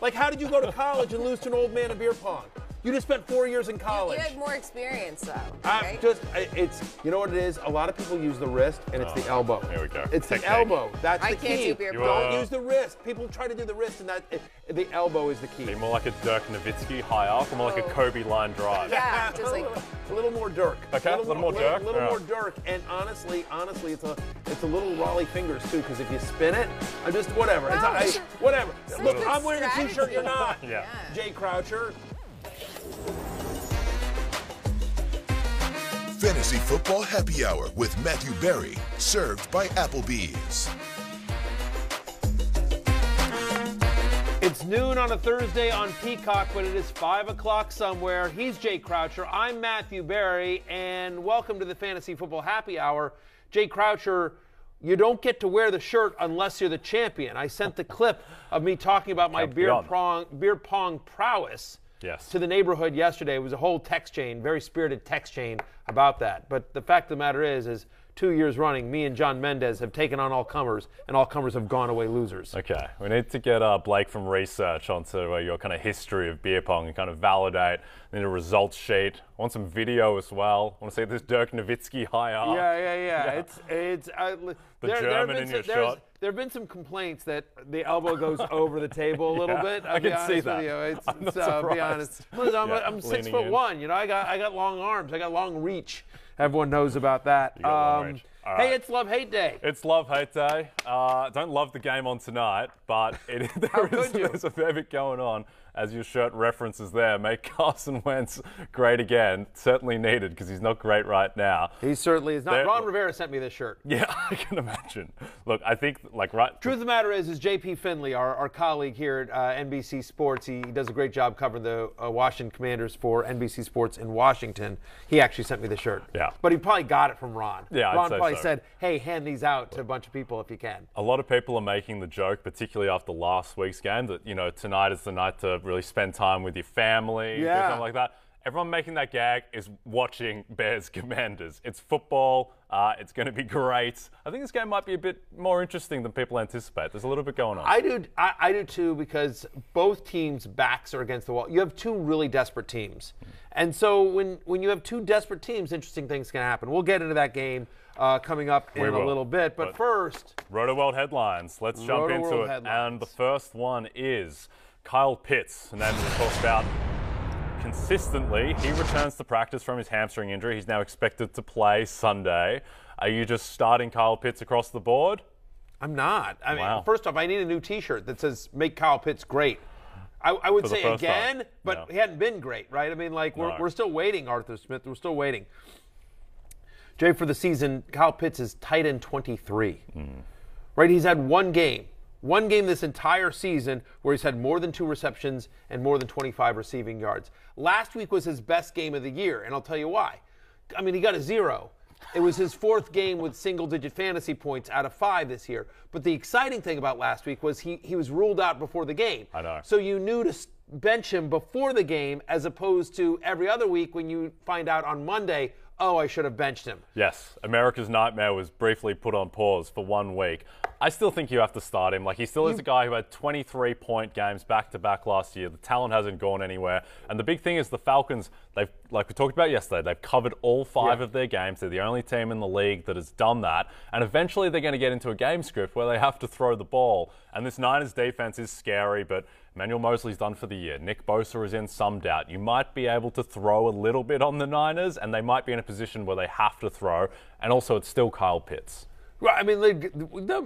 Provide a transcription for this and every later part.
Like, how did you go to college and lose to an old man in beer pong? You just spent four years in college. You had more experience, though. I'm right? just, it's, you know what it is? A lot of people use the wrist and it's the oh, elbow. here we go. It's Technique. the elbow. That's I the can't key. do beer You pong. Don't use the wrist. People try to do the wrist and that, it, the elbow is the key. Be more like a Dirk Nowitzki high arc, or more like a Oh. Kobe line drive. Yeah, just a, like little, a little more Dirk. Okay, a little more little, Dirk? little All more. Dirk. And honestly, honestly, it's a it's a little Rollie Fingers too. Because if you spin it, I'm just whatever. It's I- it's a- whatever. Look, I'm wearing a T-shirt. You're not. strategy. Yeah. Jay Croucher. Fantasy Football Happy Hour with Matthew Berry, served by Applebee's. It's noon on a Thursday on Peacock, but it is 5 o'clock somewhere. He's Jay Croucher. I'm Matthew Berry, and welcome to the Fantasy Football Happy Hour. Jay Croucher, you don't get to wear the shirt unless you're the champion. I sent the clip of me talking about my beer Champion. pong, beer pong prowess Yes. to the neighborhood yesterday. It was a whole text chain, very spirited text chain about that. But the fact of the matter is, is two years running, me and John Mendez have taken on all comers, and all comers have gone away losers. Okay, we need to get uh, Blake from research onto uh, your kind of history of beer pong and kind of validate. I need a results sheet. I want some video as well. I want to see this Dirk Nowitzki high arc. Yeah, yeah, yeah. It's it's uh, The there, there German been in your shot. There have been some complaints that the elbow goes over the table a little Yeah, bit. I I'll be can see honest that. you. It's, I'm not it's, uh, be honest. Listen, I'm, Yeah, I'm six foot in. one. You know, I got I got long arms. I got long reach. Everyone knows about that. Um, got long reach. All Hey, it's love hate day. It's love hate day. Uh, don't love the game on tonight, but it, there is, there's a fair bit going on. As your shirt references there, make Carson Wentz great again. Certainly needed because he's not great right now. He certainly is not. There- Ron Rivera sent me this shirt. Yeah, I can imagine. Look, I think like right. Truth of the matter is, is JP Finley, our, our colleague here at uh, NBC Sports, he, he does a great job covering the uh, Washington Commanders for NBC Sports in Washington. He actually sent me the shirt. Yeah. But he probably got it from Ron. Yeah, I'd Ron say probably so. Said, hey, hand these out to a bunch of people if you can. A lot of people are making the joke, particularly after last week's game, that you know tonight is the night to really spend time with your family, Yeah. something like that. Everyone making that gag is watching Bears Commanders. It's football. Uh, it's going to be great. I think this game might be a bit more interesting than people anticipate. There's a little bit going on. I do, I, I do too, because both teams' backs are against the wall. You have two really desperate teams, and so when when you have two desperate teams, interesting things can happen. We'll get into that game uh, coming up in We a little bit, but But- first, Rotoworld headlines. Let's jump Roto into World it. headlines. And the first one is Kyle Pitts, and then we'll talk about consistently. He returns to practice from his hamstring injury. He's now expected to play Sunday. Are you just starting Kyle Pitts across the board? I'm not. I mean, first off, I need a new T-shirt that says "Make Kyle Pitts Great." I, I would say again, time. but he hadn't been great, right? I mean, like we're, No. we're still waiting, Arthur Smith. We're still waiting. Jay, for the season, Kyle Pitts is tight end 23. Right? He's had one game, one game this entire season where he's had more than two receptions and more than 25 receiving yards. Last week was his best game of the year, and I'll tell you why. I mean, he got a zero. It was his fourth game with single digit fantasy points out of five this year. But the exciting thing about last week was he, he was ruled out before the game. I know. So you knew to bench him before the game as opposed to every other week when you find out on Monday, oh, I should have benched him. Yes, America's Nightmare was briefly put on pause for one week. I still think you have to start him. Like he still is a guy who had 23 point games back to back last year. The talent hasn't gone anywhere. And the big thing is the Falcons, they've like we talked about yesterday, they've covered all five Yeah. of their games. They're the only team in the league that has done that. And eventually they're going to get into a game script where they have to throw the ball. And this Niners defense is scary, but Emmanuel Moseley's done for the year. Nick Bosa is in some doubt. You might be able to throw a little bit on the Niners, and they might be in a position where they have to throw. And also, it's still Kyle Pitts. Right. I mean, they,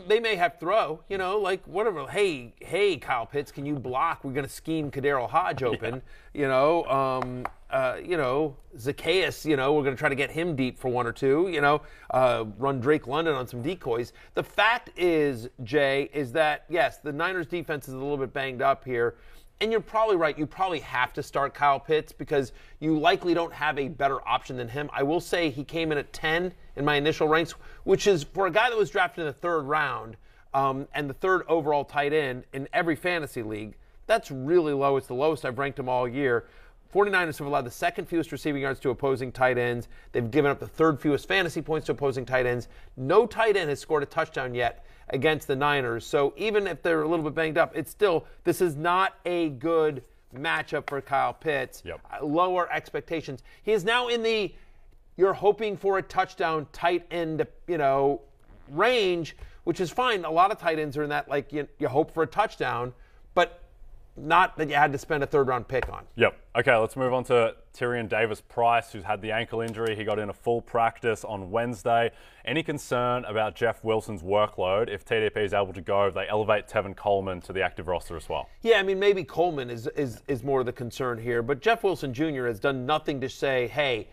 they may have throw, you know, like whatever. Hey, hey, Kyle Pitts, can you block? We're going to scheme KhaDarel Hodge open. You know, um, uh, you know, Zaccheaus. You know, we're going to try to get him deep for one or two. You know, uh, run Drake London on some decoys. The fact is, Jay, is that yes, the Niners defense is a little bit banged up here. And you're probably right. You probably have to start Kyle Pitts because you likely don't have a better option than him. I will say he came in at 10 in my initial ranks, which is for a guy that was drafted in the third round um, and the third overall tight end in every fantasy league. That's really low. It's the lowest I've ranked him all year. 49ers have allowed the second fewest receiving yards to opposing tight ends. They've given up the third fewest fantasy points to opposing tight ends. No tight end has scored a touchdown yet against the Niners. So even if they're a little bit banged up, it's still, this is not a good matchup for Kyle Pitts. Yep. Uh, Lower expectations. He is now in the you're hoping for a touchdown tight end, you know, range, which is fine. A lot of tight ends are in that like you, you hope for a touchdown, but not that you had to spend a third round pick on. Yep. Okay, let's move on to Tyrion Davis Price, who's had the ankle injury. He got in a full practice on Wednesday. Any concern about Jeff Wilson's workload if TDP is able to go? If they elevate Tevin Coleman to the active roster as well. Yeah, I mean maybe Coleman is is is more of the concern here, but Jeff Wilson Jr. has done nothing to say, hey,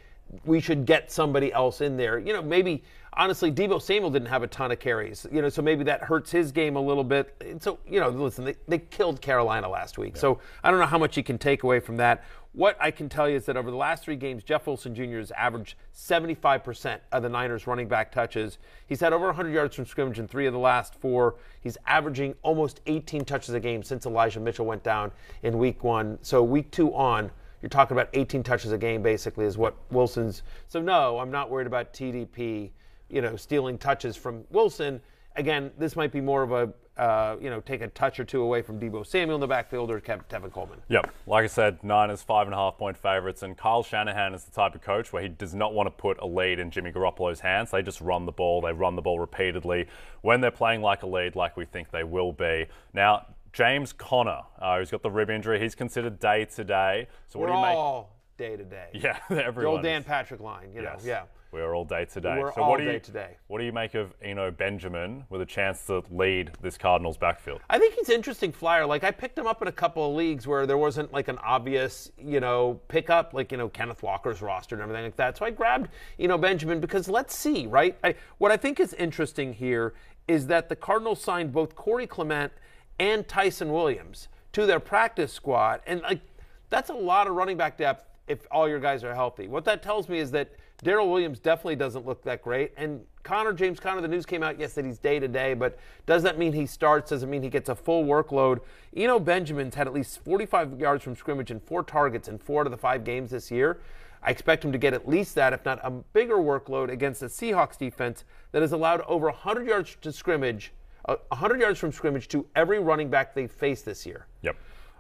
we should get somebody else in there. You know, maybe honestly, Deebo Samuel didn't have a ton of carries. You know, so maybe that hurts his game a little bit. And so you know, listen, they, they killed Carolina last week, so I don't know how much you can take away from that. What I can tell you is that over the last three games, Jeff Wilson Jr. has averaged 75% of the Niners running back touches. He's had over 100 yards from scrimmage in three of the last four. He's averaging almost 18 touches a game since Elijah Mitchell went down in week one. So week two on, you're talking about 18 touches a game basically is what Wilson's. So no, I'm not worried about TDP, you know, stealing touches from Wilson. Again, this might be more of a, uh, you know, take a touch or two away from Deebo Samuel in the backfield or Kev- Tevin Coleman. Yep. Like I said, Niners five and a half point favorites, and Kyle Shanahan is the type of coach where he does not want to put a lead in Jimmy Garoppolo's hands. They just run the ball. They run the ball repeatedly when they're playing like a lead, like we think they will be. Now, James Conner, uh, who's got the rib injury, he's considered day to day. So what We're do you make? all day to day. Yeah, The everyone. old Dan. Patrick line, you know. Yes. Yeah. We are all day today. We're so all what do day you, today. What do you make of Eno Benjamin with a chance to lead this Cardinals backfield? I think he's an interesting flyer. Like I picked him up in a couple of leagues where there wasn't like an obvious, you know, pickup, like you know Kenneth Walker's roster and everything like that. So I grabbed, you know, Benjamin because let's see, right? I, what I think is interesting here is that the Cardinals signed both Corey Clement and Ty'Son Williams to their practice squad, and like that's a lot of running back depth if all your guys are healthy. What that tells me is that Darrel Williams definitely doesn't look that great. And Conner, James Conner, the news came out, yesterday he's day to day, but does that mean he starts? Does it mean he gets a full workload? Eno Benjamin's had at least 45 yards from scrimmage and four targets in four out of the five games this year. I expect him to get at least that, if not a bigger workload against the Seahawks defense that has allowed over 100 yards to scrimmage, uh, 100 yards from scrimmage to every running back they've faced this year. Yep.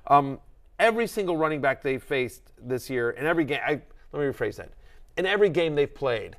Um, every single running back they've faced this year, in every game, I, let me rephrase that. In every game they've played,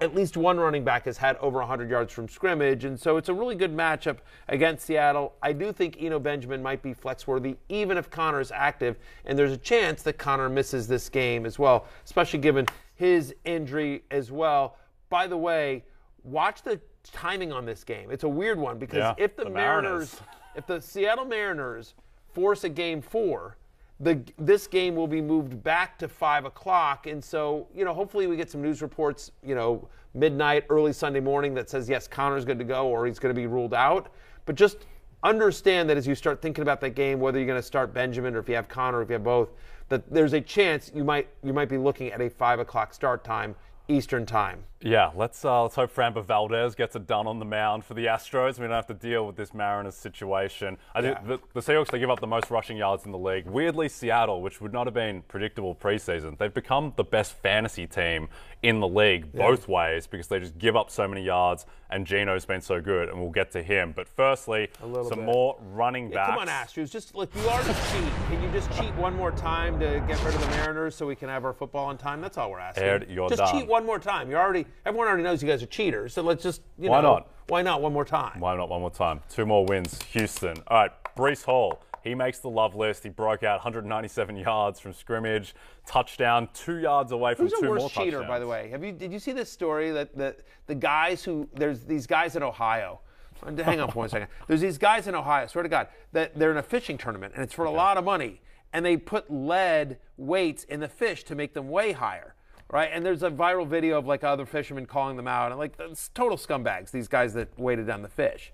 at least one running back has had over 100 yards from scrimmage, and so it's a really good matchup against Seattle. I do think Eno Benjamin might be flex worthy, even if Conner is active, and there's a chance that Conner misses this game as well, especially given his injury as well. By the way, watch the timing on this game. It's a weird one because Yeah, if the, the Mariners, Mariners. if the Seattle Mariners force a game four, the this game will be moved back to five o'clock, and so you know hopefully we get some news reports, you know, midnight, early Sunday morning that says yes, Conner's good to go or he's going to be ruled out. But just understand that as you start thinking about that game, whether you're going to start Benjamin or if you have Conner, or if you have both, that there's a chance you might you might be looking at a five o'clock start time Eastern time. Yeah, let's uh, let's hope Framber Valdez gets it done on the mound for the Astros. We don't have to deal with this Mariners situation. I think the, the Seahawks they give up the most rushing yards in the league. Weirdly, Seattle, which would not have been predictable preseason, they've become the best fantasy team in the league both ways because they just give up so many yards. And Geno's been so good, and we'll get to him. But firstly, some bit. more running Yeah, backs. come on, Astros. Just look, you already cheat. Can you just cheat one more time to get rid of the Mariners so we can have our football on time? That's all we're asking. Ed, you're just done. cheat one more time. You're already everyone already knows you guys are cheaters. So let's just you Why know, not? Why not one more time? Why not one more time? Two more wins. Houston. All right, Breece Hall. He makes the love list. He broke out 197 yards from scrimmage, touchdown, two yards away from Who's two the more worst cheater, by the way? Have you did you see this story that the the guys who there's these guys in Ohio. Uh, hang on for one second. There's these guys in Ohio. Swear to God, that they're in a fishing tournament and it's for a lot of money, and they put lead weights in the fish to make them weigh higher. Right, and there's a viral video of like other fishermen calling them out, and like total scumbags. These guys that weighted down the fish.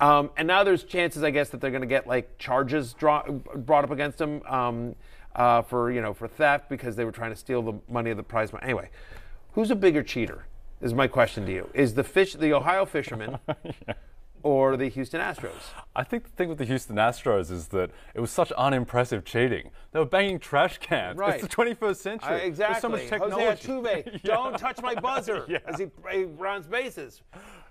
Um, and now there's chances, I guess, that they're going to get like charges draw, brought up against them um, uh, for you know for theft because they were trying to steal the money of the prize money. Anyway, who's a bigger cheater? Is my question to you. Is the fish the Ohio fisherman or the Houston Astros? I think the thing with the Houston Astros is that it was such unimpressive cheating. They were banging trash cans. Right. It's the 21st century. Uh, exactly. There's so much technology. Jose Altuve, Yeah. don't touch my buzzer Yeah. as he, he rounds bases.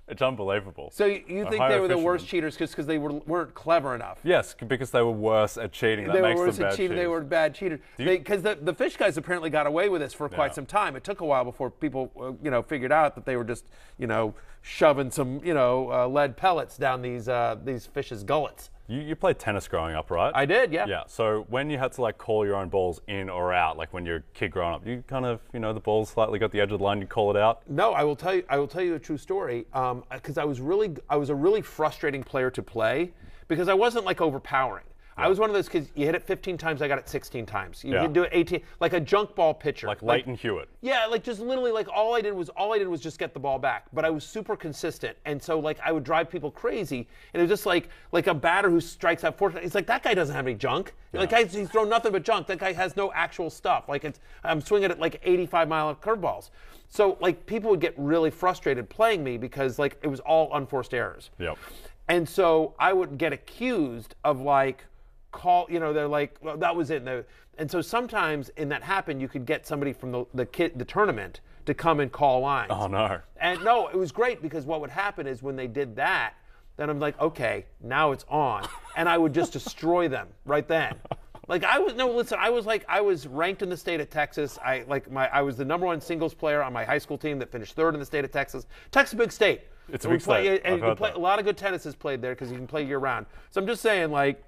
It's unbelievable. So you, think Ohio they were the fishermen. worst cheaters because they were, weren't clever enough? Yes, because they were worse at cheating. That they makes were worse them at bad cheaters. They were bad cheaters. Because the, the fish guys apparently got away with this for quite Yeah. some time. It took a while before people, uh, you know, figured out that they were just, you know, shoving some, you know, uh, lead pellets down these uh, these fish's gullets. You, you played tennis growing up, right? I did, yeah. Yeah. So when you had to like call your own balls in or out, like when you're a kid growing up, you kind of, you know, the ball slightly got the edge of the line, you call it out. No, I will tell you. I will tell you a true story. Um, because I was really, I was a really frustrating player to play because I wasn't like overpowering. I was one of those kids. You hit it 15 times, I got it 16 times. You Yeah. could do it 18, like a junk ball pitcher. Like Lleyton Hewitt. Yeah, like just literally like all I did was all I did was just get the ball back. But I was super consistent, and so like I would drive people crazy. And it was just like like a batter who strikes out four. It's like that guy doesn't have any junk. Like guys, he's thrown nothing but junk. That guy has no actual stuff. Like it's I'm swinging at like 85 mile curveballs. So like people would get really frustrated playing me because like it was all unforced errors. Yep. And so I would get accused of like call, you know, they're like, well, that was it. And And so sometimes in that happened, you could get somebody from the the kid the tournament to come and call lines. Oh no. And no, it was great because what would happen is when they did that, then I'm like, okay, now it's on, and I would just destroy them right then. Like I was no, listen, I was like I was ranked in the state of Texas. I like my I was the number one singles player on my high school team that finished third in the state of Texas. Texas big state. It's a big play- state. and heard play, a lot of good tennis is played there because you can play year round. So I'm just saying, like,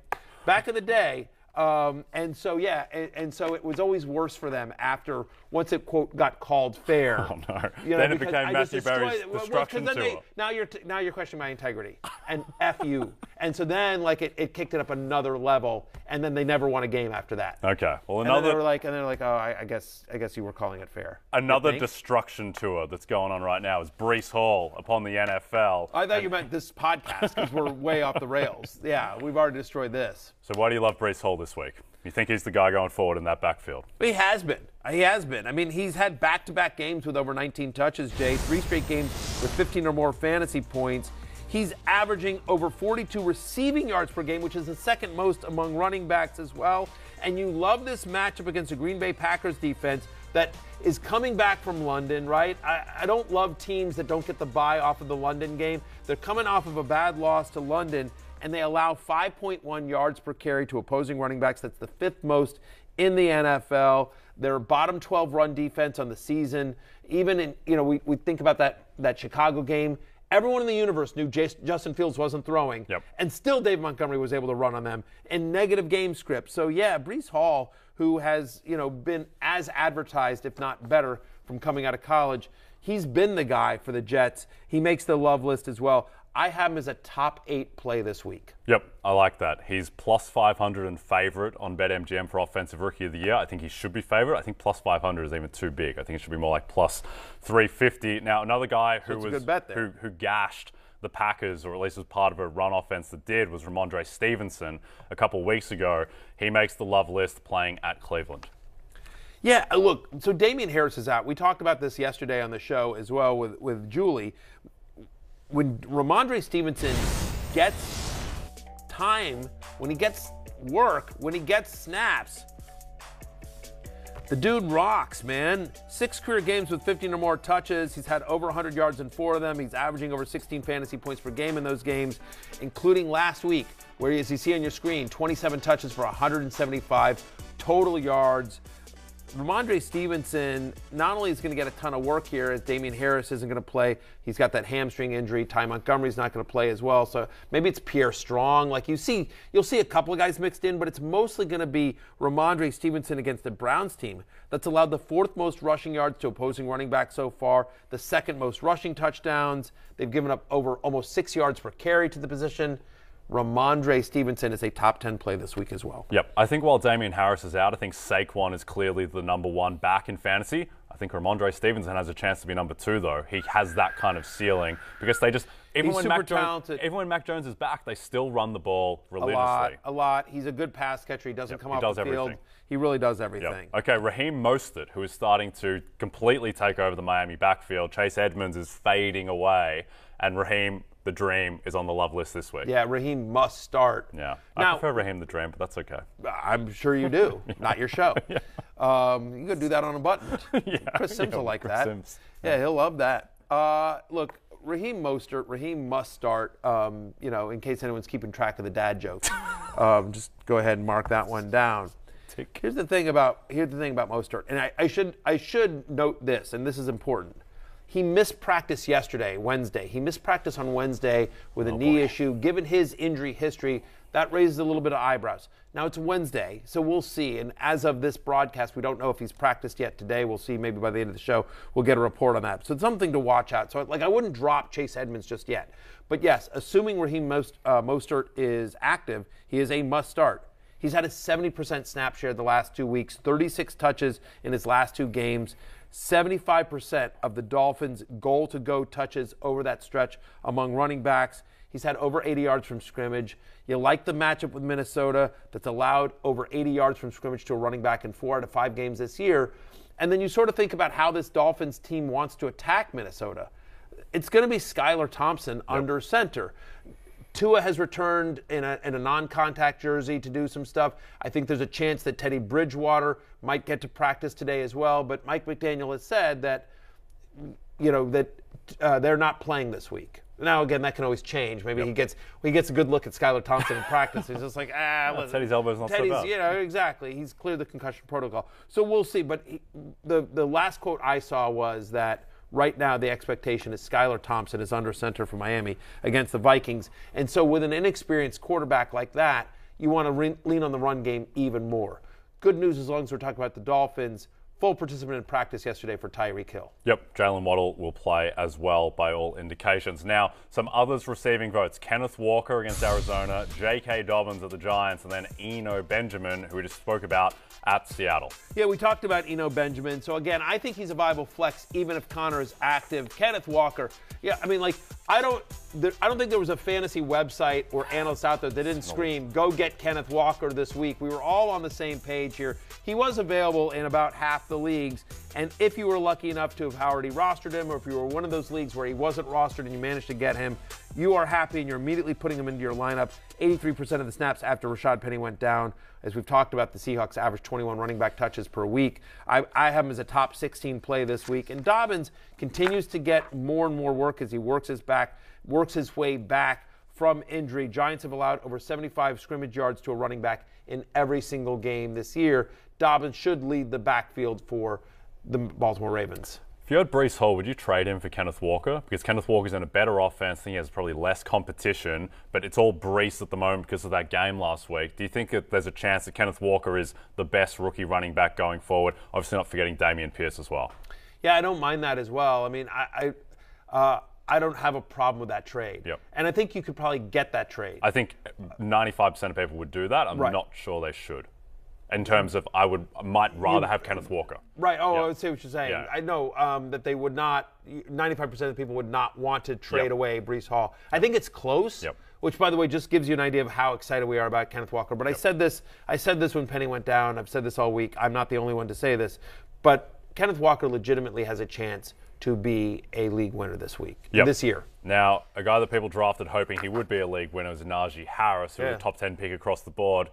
back in the day, um, and so yeah, and, and so it was always worse for them after once it quote got called fair. Oh, no. You know, Then it became Matthew destroyed Berry's it. Well, well, 'cause destruction they- tour. now you're t- now you're questioning my integrity and f you, and so then like it, it kicked it up another level, and then they never won a game after that. Okay. Well, another And then they were like, and they're like, oh, I, I guess I guess you were calling it fair. another destruction tour that's going on right now is Breece Hall upon the NFL. I thought you meant this podcast because we're way off the rails. Yeah, we've already destroyed this. So why do you love Breece Hall this week? You think he's the guy going forward in that backfield? He has been. He has been. I mean, he's had back to back games with over 19 touches, Jay, three straight games with 15 or more fantasy points. He's averaging over 42 receiving yards per game, which is the second most among running backs as well. And you love this matchup against the Green Bay Packers defense that is coming back from London, right? I, I don't love teams that don't get the buy off of the London game. They're coming off of a bad loss to London, and they allow 5.1 yards per carry to opposing running backs. That's the fifth most in the NFL. They're bottom 12 run defense on the season. Even in, you know, we, we think about that, that Chicago game. Everyone in the universe knew Justin Fields wasn't throwing. Yep. And still Dave Montgomery was able to run on them in negative game script. So yeah, Breece Hall, who has, you know, been as advertised, if not better, from coming out of college, he's been the guy for the Jets. He makes the love list as well. I have him as a top eight play this week. Yep, I like that. He's plus 500 and favorite on BetMGM for Offensive Rookie of the Year. I think he should be favorite. I think plus 500 is even too big. I think it should be more like plus 350. Now, another guy who was who who gashed the Packers, or at least was part of a run offense that did, was Rhamondre Stevenson a couple weeks ago. He makes the love list playing at Cleveland. Yeah, look, so Damien Harris is out. We talked about this yesterday on the show as well with, with Julie. When Rhamondre Stevenson gets time, when he gets work, when he gets snaps, the dude rocks, man. Six career games with 15 or more touches. He's had over 100 yards in four of them. He's averaging over 16 fantasy points per game in those games, including last week, where, as you see on your screen, 27 touches for 175 total yards. Rhamondre Stevenson not only is going to get a ton of work here as Damien Harris isn't going to play, he's got that hamstring injury. Ty Montgomery's not going to play as well. So maybe it's Pierre Strong. Like you see, you'll see a couple of guys mixed in, but it's mostly going to be Rhamondre Stevenson against the Browns team that's allowed the fourth most rushing yards to opposing running backs so far, the second most rushing touchdowns. They've given up over almost six yards per carry to the position. Rhamondre Stevenson is a top 10 play this week as well. Yep. I think while Damien Harris is out, I think Saquon is clearly the number one back in fantasy. I think Rhamondre Stevenson has a chance to be number two, though. He has that kind of ceiling because they just even He's when Mac Jones, even when Mac Jones is back, they still run the ball A lot, a lot. He's a good pass catcher. He doesn't Yep, come he off does the field. everything. He really does Yep. everything. Okay, Raheem Mostert, who is starting to completely take over the Miami backfield. Chase Edmonds is fading away, and Raheem the Dream is on the love list this week. Yeah, Raheem must start. Yeah. I prefer Raheem the Dream, but that's okay. I'm sure you do. Not your show. um, you could do that on a button. Chris Sims yeah, will like Chris that. Sims. Yeah, he'll love that. Uh, look, Raheem Mostert, Raheem must start. Um, you know, in case anyone's keeping track of the dad joke, um, just go ahead and mark that one down. Here's the thing about here's the thing about Mostert, and I, I should I should note this, and this is important. He missed practice yesterday, Wednesday. He missed practice on Wednesday with a knee issue. Given his injury history, that raises a little bit of eyebrows. Now it's Wednesday, so we'll see. And as of this broadcast, we don't know if he's practiced yet today. We'll see. Maybe by the end of the show, we'll get a report on that. So it's something to watch out. So like I wouldn't drop Chase Edmonds just yet. But yes, assuming Raheem Most, uh, Mostert is active, he is a must start. He's had a 70% snap share the last two weeks, 36 touches in his last two games. 75% of the Dolphins' goal to go touches over that stretch among running backs. He's had over 80 yards from scrimmage. You like the matchup with Minnesota that's allowed over 80 yards from scrimmage to a running back in four out of five games this year. And then you sort of think about how this Dolphins team wants to attack Minnesota. It's going to be Skylar Thompson under center. Tua has returned in a, in a non contact jersey to do some stuff. I think there's a chance that Teddy Bridgewater might get to practice today as well. But Mike McDaniel has said that, you know, that uh, they're not playing this week. Now, again, that can always change. Maybe he gets he gets a good look at Skylar Thompson in practice. He's just like, ah, listen, Teddy's elbow's not so Teddy's, bad. you know, exactly. He's cleared the concussion protocol. So we'll see. But he, the the last quote I saw was that right now the expectation is Skylar Thompson is under center for Miami against the Vikings. And so with an inexperienced quarterback like that, you want to re- lean on the run game even more. Good news as long as we're talking about the Dolphins. Full participant in practice yesterday for Tyreek Hill. Yep, Jaylen Waddle will play as well by all indications. Now, some others receiving votes Kenneth Walker against Arizona, J.K. Dobbins at the Giants, and then Eno Benjamin, who we just spoke about at Seattle. Yeah, we talked about Eno Benjamin. So again, I think he's a viable flex even if Conner is active. Kenneth Walker. Yeah, I mean, like I don't, there, I don't think there was a fantasy website or analyst out there that didn't scream, "Go get Kenneth Walker this week." We were all on the same page here. He was available in about half the leagues, and if you were lucky enough to have already rostered him, or if you were one of those leagues where he wasn't rostered and you managed to get him, you are happy and you're immediately putting him into your lineup. 83% of the snaps after Rashad Penny went down. As we've talked about, the Seahawks average 21 running back touches per week. I, I have him as a top 16 play this week. And Dobbins continues to get more and more work as he works his back, works his way back from injury. Giants have allowed over 75 scrimmage yards to a running back in every single game this year. Dobbins should lead the backfield for the Baltimore Ravens. If you had Breece Hall, would you trade him for Kenneth Walker? Because Kenneth Walker's in a better offense. Think he has probably less competition, but it's all Breece at the moment because of that game last week. Do you think that there's a chance that Kenneth Walker is the best rookie running back going forward? Obviously, not forgetting Dameon Pierce as well. Yeah, I don't mind that as well. I mean, I I, uh, I don't have a problem with that trade. Yep. And I think you could probably get that trade. I think 95% of people would do that. I'm Right. not sure they should. In terms of, I would I might rather have Kenneth Walker. Right. Oh, Yeah. I would say what you're saying. Yeah. I know um, that they would not. 95% of the people would not want to trade Yep. away Breece Hall. I think it's close. Yep. Which, by the way, just gives you an idea of how excited we are about Kenneth Walker. But I said this. I said this when Penny went down. I've said this all week. I'm not the only one to say this. But Kenneth Walker legitimately has a chance to be a league winner this week, Yep. this year. Now, a guy that people drafted hoping he would be a league winner was Najee Harris, who was a top 10 pick across the board.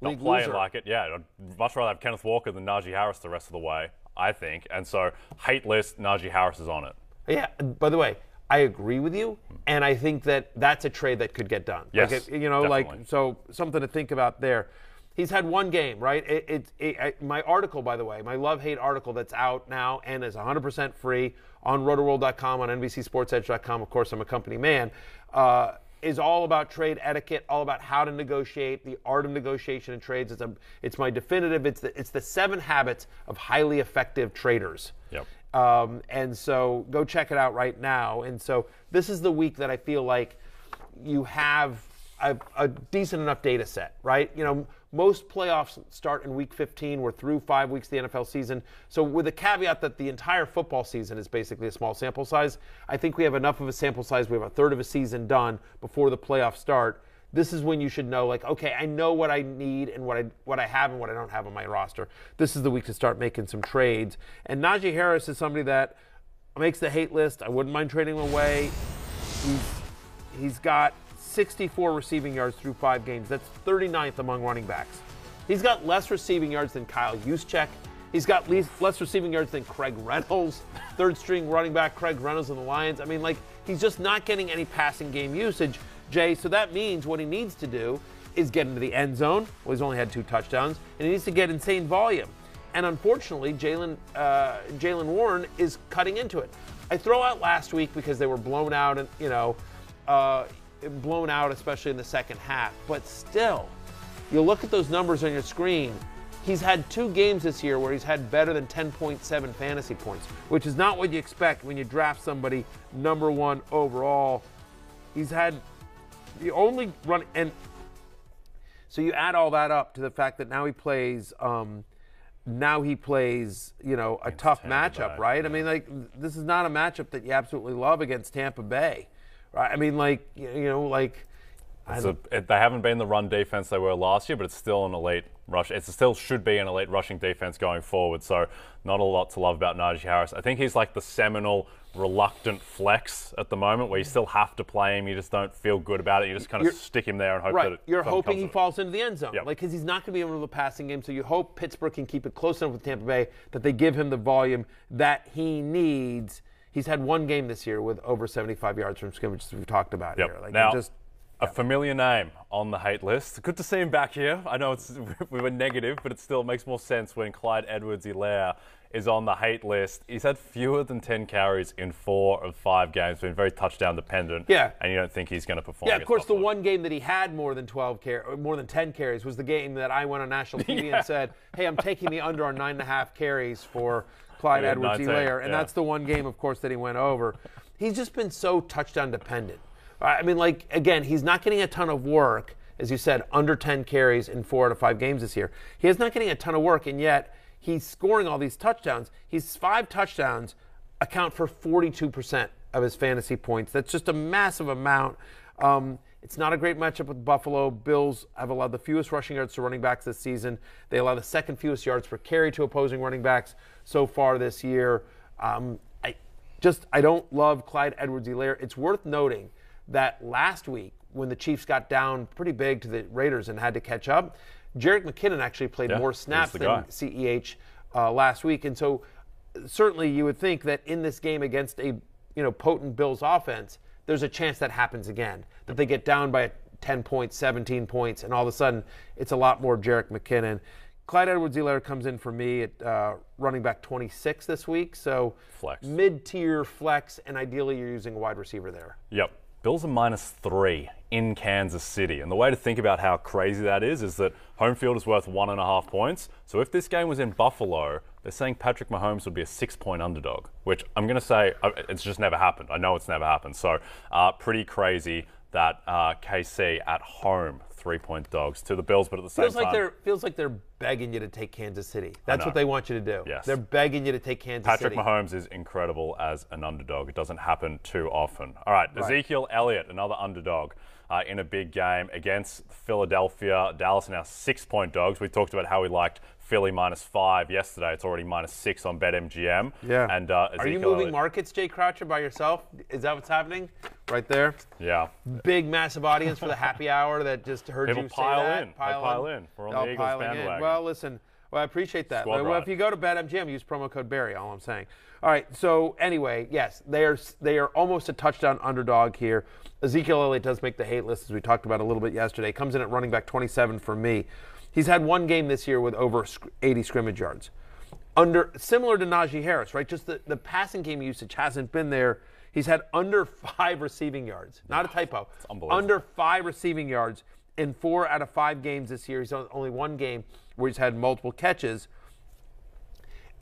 Not League playing loser. like it. Yeah, I'd much rather have Kenneth Walker than Najee Harris the rest of the way, I think. And so, hate list, Najee Harris is on it. Yeah. By the way, I agree with you, and I think that that's a trade that could get done. Yes, Like, it- you know, definitely. like so something to think about there. He's had one game, right? It, it, it, I- my article, by the way, my love hate article that's out now and is 100% free on rotoworld.com, on NBCSportsEdge.com. Of course, I'm a company man. Uh, is all about trade etiquette, all about how to negotiate, the art of negotiation in trades. It's a, it's my definitive. It's the, it's the seven habits of highly effective traders. Yep. Um, and so go check it out right now. And so this is the week that I feel like you have a, a decent enough data set, right? You know, most playoffs start in week 15. We're through five weeks of the NFL season. So, with the caveat that the entire football season is basically a small sample size, I think we have enough of a sample size. We have a third of a season done before the playoffs start. This is when you should know, like, okay, I know what I need and what I what I have and what I don't have on my roster. This is the week to start making some trades. And Najee Harris is somebody that makes the hate list. I wouldn't mind trading him away. He's He's got 64 receiving yards through five games. That's 39th among running backs. He's got less receiving yards than Kyle Juszczyk. He's got least, less receiving yards than Craig Reynolds, third string running back Craig Reynolds of the Lions. I mean, like, he's just not getting any passing game usage, Jay. So that means what he needs to do is get into the end zone. Well, he's only had two touchdowns, and he needs to get insane volume. And unfortunately, Jalen uh, Jaylen Warren is cutting into it. I throw out last week because they were blown out, and you know, uh, blown out, especially in the second half. But still, you look at those numbers on your screen. He's had two games this year where he's had better than 10.7 fantasy points, which is not what you expect when you draft somebody number one overall. He's had the only run, and so you add all that up to the fact that now he plays. Um, now he plays, you know, a tough Tampa matchup, Bay, right? I mean, like this is not a matchup that you absolutely love against Tampa Bay, right? I mean, like you know, like It's don't- a- it- they haven't been the run defense they were last year, but it's still an elite rush. It still should be an elite rushing defense going forward. So not a lot to love about Najee Harris. I think he's like the seminal reluctant flex at the moment, where you still have to play him. You just don't feel good about it. You just kind of You're- stick him there and hope that right. it You're hoping he falls into the end zone, Yep. like because he's not going to be able to the passing game. So you hope Pittsburgh can keep it close enough with Tampa Bay that they give him the volume that he needs. He's had one game this year with over 75 yards from scrimmage, as we've talked about Yep. here. Like now, just a familiar name on the hate list. Good to see him back here. I know it's we were negative, but it still makes more sense when Clyde Edwards-Helaire is on the hate list. He's had fewer than 10 carries in four of five games, been very touchdown dependent. Yeah. And you don't think he's going to perform. Yeah, of course. The one game that he had more than 12 car- more than 10 carries was the game that I went on national TV and said, "Hey, I'm taking the under on nine and a half carries for Clyde Edwards 19, and yeah. that's the one game, of course, that he went over. He's just been so touchdown dependent. I mean, like again, he's not getting a ton of work, as you said, under 10 carries in four out of five games this year. He is not getting a ton of work, and yet he's scoring all these touchdowns. He's five touchdowns account for 42% of his fantasy points. That's just a massive amount. Um, it's not a great matchup with Buffalo. Bills have allowed the fewest rushing yards to running backs this season. They allow the second fewest yards per carry to opposing running backs so far this year. Um, I just I don't love Clyde Edwards-Helaire. It's worth noting that last week when the Chiefs got down pretty big to the Raiders and had to catch up, Jerick McKinnon actually played Yeah, more snaps than guy. CEH uh, last week, and so certainly you would think that in this game against a you know potent Bills offense, there's a chance that happens again. That they get down by 10 points, 17 points, and all of a sudden it's a lot more Jerick McKinnon. Clyde Edwards-Helaire comes in for me at uh, running back 26 this week, so Flex. mid-tier flex, and ideally you're using a wide receiver there. Yep. Bills are minus three in Kansas City. And the way to think about how crazy that is is that home field is worth one and a half points. So if this game was in Buffalo, they're saying Patrick Mahomes would be a six point underdog, which I'm going to say uh, it's just never happened. I know it's never happened. So uh, pretty crazy that uh, KC at home, three point dogs to the Bills, but at the same Feels time. like they're feels like they're begging you to take Kansas City. That's what they want you to do. Yes. They're begging you to take Kansas Patrick City. Patrick Mahomes is incredible as an underdog. It doesn't happen too often. All right, Ezekiel Elliott, another underdog uh, in a big game against Philadelphia. Dallas are now six point dogs. We talked about how we liked Philly minus five yesterday. It's already minus six on BetMGM. Yeah. And uh, Are you moving Elliott- markets, Jay Croucher, by yourself? Is that what's happening? Right there. Yeah. Big, massive audience for the happy hour that just heard People you say pile that. in. They pile in. We're on the Eagles piling in. bandwagon. Well, listen. Well, I appreciate that. Squad well, ride. if you go to BetMGM, use promo code Berry. All I'm saying. All right. So anyway, yes, they are they are almost a touchdown underdog here. Ezekiel Elliott does make the hate list, as we talked about a little bit yesterday. Comes in at running back 27 for me. He's had one game this year with over 80 scrimmage yards. Under similar to Najee Harris, right? Just the, the passing game usage hasn't been there. He's had under five receiving yards. Not a typo. Under five receiving yards in four out of five games this year. He's only one game where he's had multiple catches.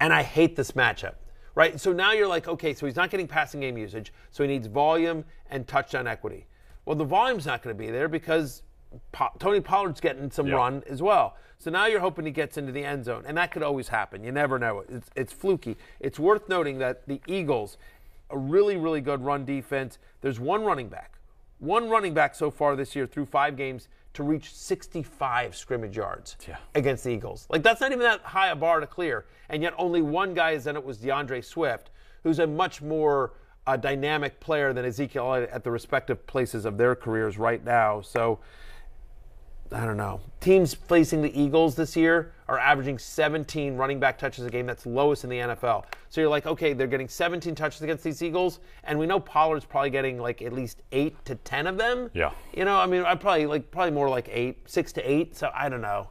And I hate this matchup, right? So now you're like, okay, so he's not getting passing game usage, so he needs volume and touchdown equity. Well, the volume's not going to be there because Po- Tony Pollard's getting some Yeah. run as well. So now you're hoping he gets into the end zone, and that could always happen. You never know. It's, it's fluky. It's worth noting that the Eagles, a really, really good run defense. There's one running back, one running back so far this year through five games to reach 65 scrimmage yards Yeah. against the Eagles. Like that's not even that high a bar to clear, and yet only one guy has done it was D'Andre Swift, who's a much more a dynamic player than Ezekiel at the respective places of their careers right now. So I don't know. Teams facing the Eagles this year are averaging 17 running back touches a game. That's lowest in the NFL. So you're like, okay, they're getting 17 touches against these Eagles, and we know Pollard's probably getting like at least eight to 10 of them. Yeah. You know, I mean, I probably like probably more like eight, six to eight. So I don't know.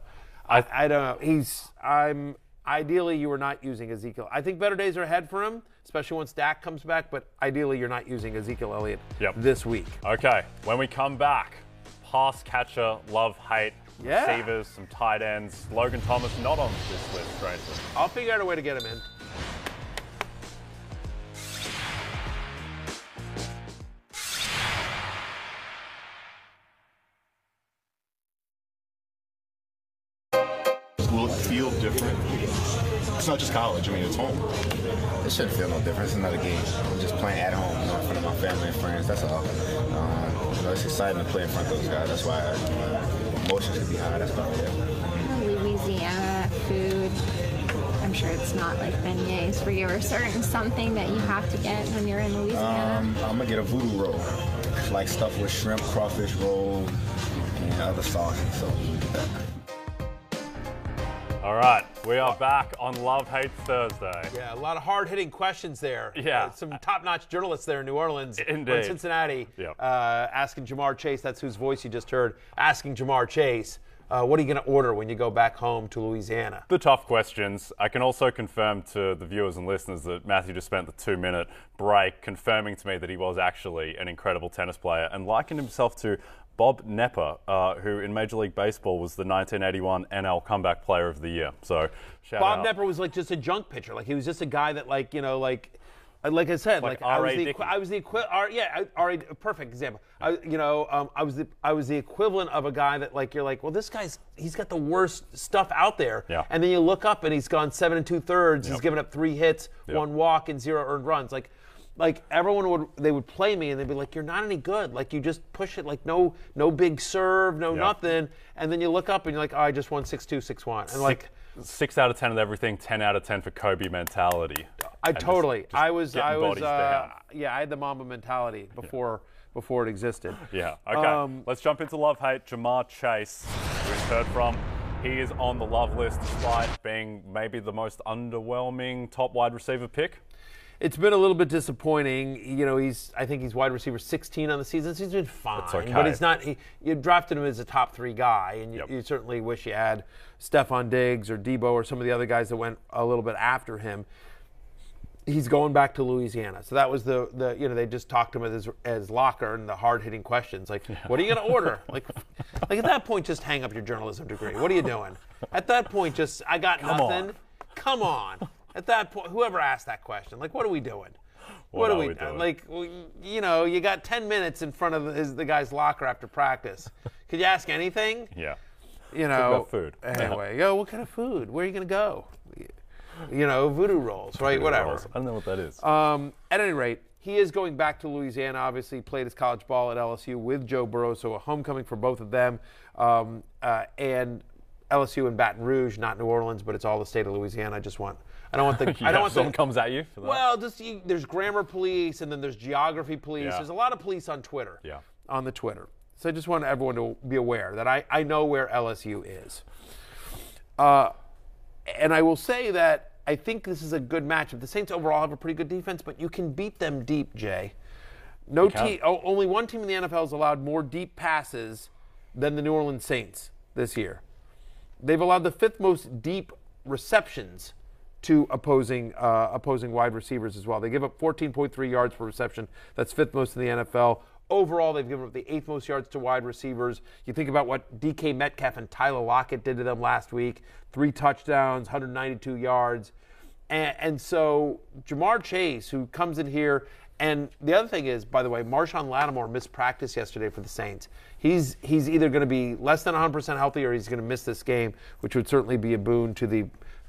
I, I don't know. He's I'm ideally you are not using Ezekiel. I think better days are ahead for him, especially once Dak comes back. But ideally, you're not using Ezekiel Elliott Yep. this week. Okay, when we come back, pass catcher, love, hate, Yeah. receivers, some tight ends. Logan Thomas not on this list, strangely. I'll figure out a way to get him in. Will it feel different? It's not just college. I mean, it's home. It shouldn't feel no different. It's another game. I'm just playing at home, you know, in front of my family and friends. That's all. Um, you know, it's exciting to play in front of those guys. That's why uh, emotions can be high. That's why I'm there. Louisiana food. I'm sure it's not like beignets for you or certain something that you have to get when you're in Louisiana. Um, I'm gonna get a voodoo roll, like stuff with shrimp, crawfish roll, and other sauces. So All right, we are back on Love Hate Thursday. Yeah, a lot of hard hitting questions there. Yeah. Uh, some top notch journalists there in New Orleans. or Indeed. In Cincinnati. Yep. Uh, asking Ja'Marr Chase, that's whose voice you just heard, asking Ja'Marr Chase, uh, what are you going to order when you go back home to Louisiana? The tough questions. I can also confirm to the viewers and listeners that Matthew just spent the two minute break confirming to me that he was actually an incredible tennis player and likened himself to Bob Knepper, uh, who in Major League Baseball was the 1981 NL Comeback Player of the Year. So, shout Bob out. Knepper was like just a junk pitcher. Like he was just a guy that, like, you know, like. uh, Like I said, Like like, I was the I was the equi- R, yeah, I- R.A. perfect example. I, you know, um, I was the I was the equivalent of a guy that like you're like, well, this guy's he's got the worst stuff out there. Yeah. And then you look up and he's gone seven and two thirds. He's given up three hits, Yep. one walk, and zero earned runs. Like, like everyone would they would play me and they'd be like, you're not any good. Like you just push it like no no big serve, no Yeah. nothing. And then you look up and you're like, oh, I just won six two six one. And like. Six out of ten of everything, ten out of ten for Kobe mentality. I And totally. just I was. I was. Uh, yeah, I had the Mamba mentality before before it existed. Yeah. Okay. Um, Let's jump into love hate. Ja'Marr Chase, who we've heard from. He is on the love list despite being maybe the most underwhelming top wide receiver pick. It's been a little bit disappointing. You know, he's. I think he's wide receiver 16 on the season. So he's been fine, okay. but he's not. He, you drafted him as a top three guy, and you, Yep. you certainly wish you had Stefon Diggs or Deebo or some of the other guys that went a little bit after him. He's going back to Louisiana, so that was the the you know they just talked to him as as locker and the hard hitting questions like, what are you going to order? like, like at that point, just hang up your journalism degree. What are you doing? At that point, just I got Come nothing. on. Come on. At that point, whoever asked that question, like, what are we doing? What are, are we, we doing? like? You know, you got 10 minutes in front of the, his, the guy's locker after practice. Could you ask anything? Yeah. You know, about food. Anyway, yo, what kind of food? Where are you gonna go? You know, voodoo rolls, right? Whatever. I don't know what that is. Um, at any rate, he is going back to Louisiana. Obviously, played his college ball at LSU with Joe Burrow, so a homecoming for both of them. Um, uh, and LSU in Baton Rouge, not New Orleans, but it's all the state of Louisiana. I just want, I don't want the, You I don't want someone the, comes at you for that. well, just you, there's grammar police, and then there's geography police. Yeah. There's a lot of police on Twitter. Yeah. On the Twitter. So I just want everyone to be aware that I, I know where LSU is. Uh, and I will say that I think this is a good matchup. The Saints overall have a pretty good defense, but you can beat them deep, Jay. No team, oh, only one team in the NFL has allowed more deep passes than the New Orleans Saints this year. They've allowed the fifth most deep receptions to opposing uh, opposing wide receivers as well. They give up 14.3 yards per reception. That's fifth most in the NFL. Overall, they've given up the eighth most yards to wide receivers. You think about what DK Metcalf and Tyler Lockett did to them last week: three touchdowns, 192 yards. And, and so Ja'Marr Chase, who comes in here, and the other thing is, by the way, Marshon Lattimore missed practice yesterday for the Saints. He's he's either going to be less than 100% healthy or he's going to miss this game, which would certainly be a boon to the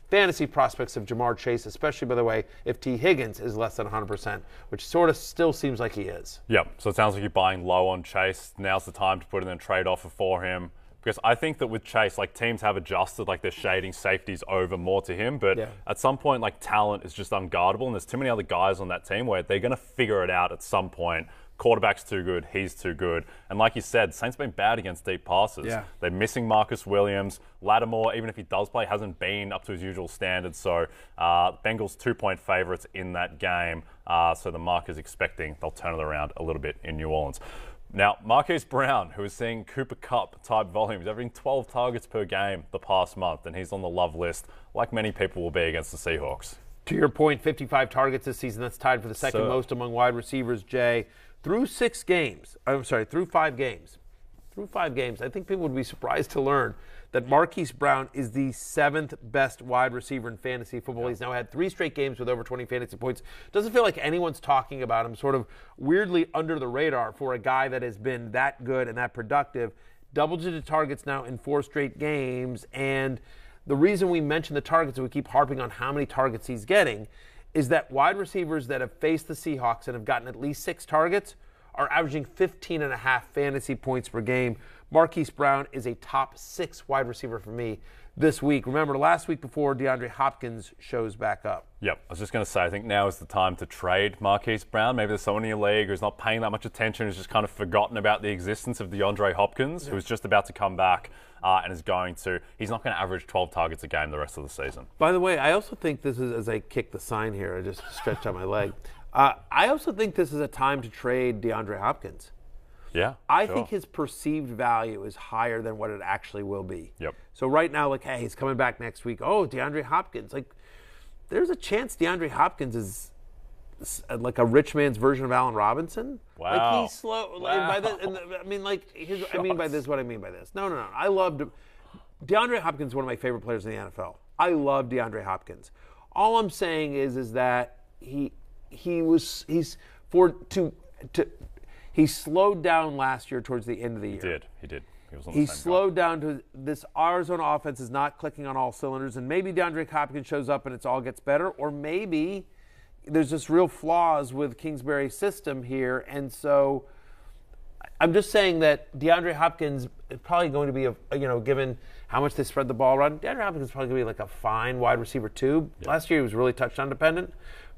fantasy prospects of Ja'Marr Chase, especially by the way, if Tee Higgins is less than 100%, which sort of still seems like he is. Yep. So it sounds like you're buying low on Chase. Now's the time to put in a trade offer for him. Because I think that with Chase, like teams have adjusted, like they're shading safeties over more to him. But Yeah. at some point, like talent is just unguardable, and there's too many other guys on that team where they're going to figure it out at some point. Quarterback's too good, he's too good. And like you said, Saints have been bad against deep passes. Yeah. They're missing Marcus Williams. Lattimore, even if he does play, hasn't been up to his usual standards. So uh, Bengals two point favourites in that game. Uh, so the mark is expecting they'll turn it around a little bit in New Orleans. Now, Marquise Brown, who is seeing Cooper Kupp type volumes, averaging 12 targets per game the past month, and he's on the love list, like many people will be against the Seahawks. To your point, 55 targets this season. That's tied for the second Sir. most among wide receivers, Jay. Through six games, I'm sorry, through five games. Through five games, I think people would be surprised to learn that Marquise Brown is the seventh best wide receiver in fantasy football. He's now had three straight games with over 20 fantasy points. Doesn't feel like anyone's talking about him, sort of weirdly under the radar for a guy that has been that good and that productive. Double digit targets now in four straight games. And the reason we mention the targets we keep harping on how many targets he's getting is that wide receivers that have faced the Seahawks and have gotten at least six targets are averaging 15 and a half fantasy points per game. Marquise Brown is a top six wide receiver for me this week. Remember, last week before DeAndre Hopkins shows back up. Yep, I was just going to say, I think now is the time to trade Marquise Brown. Maybe there's someone in your league who's not paying that much attention, who's just kind of forgotten about the existence of DeAndre Hopkins, who's just about to come back uh, and is going to, he's not going to average 12 targets a game the rest of the season. By the way, I also think this is, as I kick the sign here, I just stretched out my leg. Uh, I also think this is a time to trade DeAndre Hopkins. Yeah. I sure. think his perceived value is higher than what it actually will be. Yep. So right now, like, hey, he's coming back next week. Oh, DeAndre Hopkins. Like, there's a chance DeAndre Hopkins is like a rich man's version of Allen Robinson. Wow. Like he's slow. Like, by the, and the- I mean, like, here's I mean by this. What I mean by this. No, no, no. I loved DeAndre Hopkins. is One of my favorite players in the NFL. I love DeAndre Hopkins. All I'm saying is, is that he he was he's for to to he slowed down last year towards the end of the year. He did. He did. He was on He slowed down to this Arizona offense is not clicking on all cylinders, and maybe DeAndre Hopkins shows up and it's all gets better, or maybe there's just real flaws with Kingsbury's system here, and so I'm just saying that DeAndre Hopkins is probably going to be a you know given how much they spread the ball around. DeAndre Hopkins is probably going to be like a fine wide receiver too. Last year he was really touchdown dependent,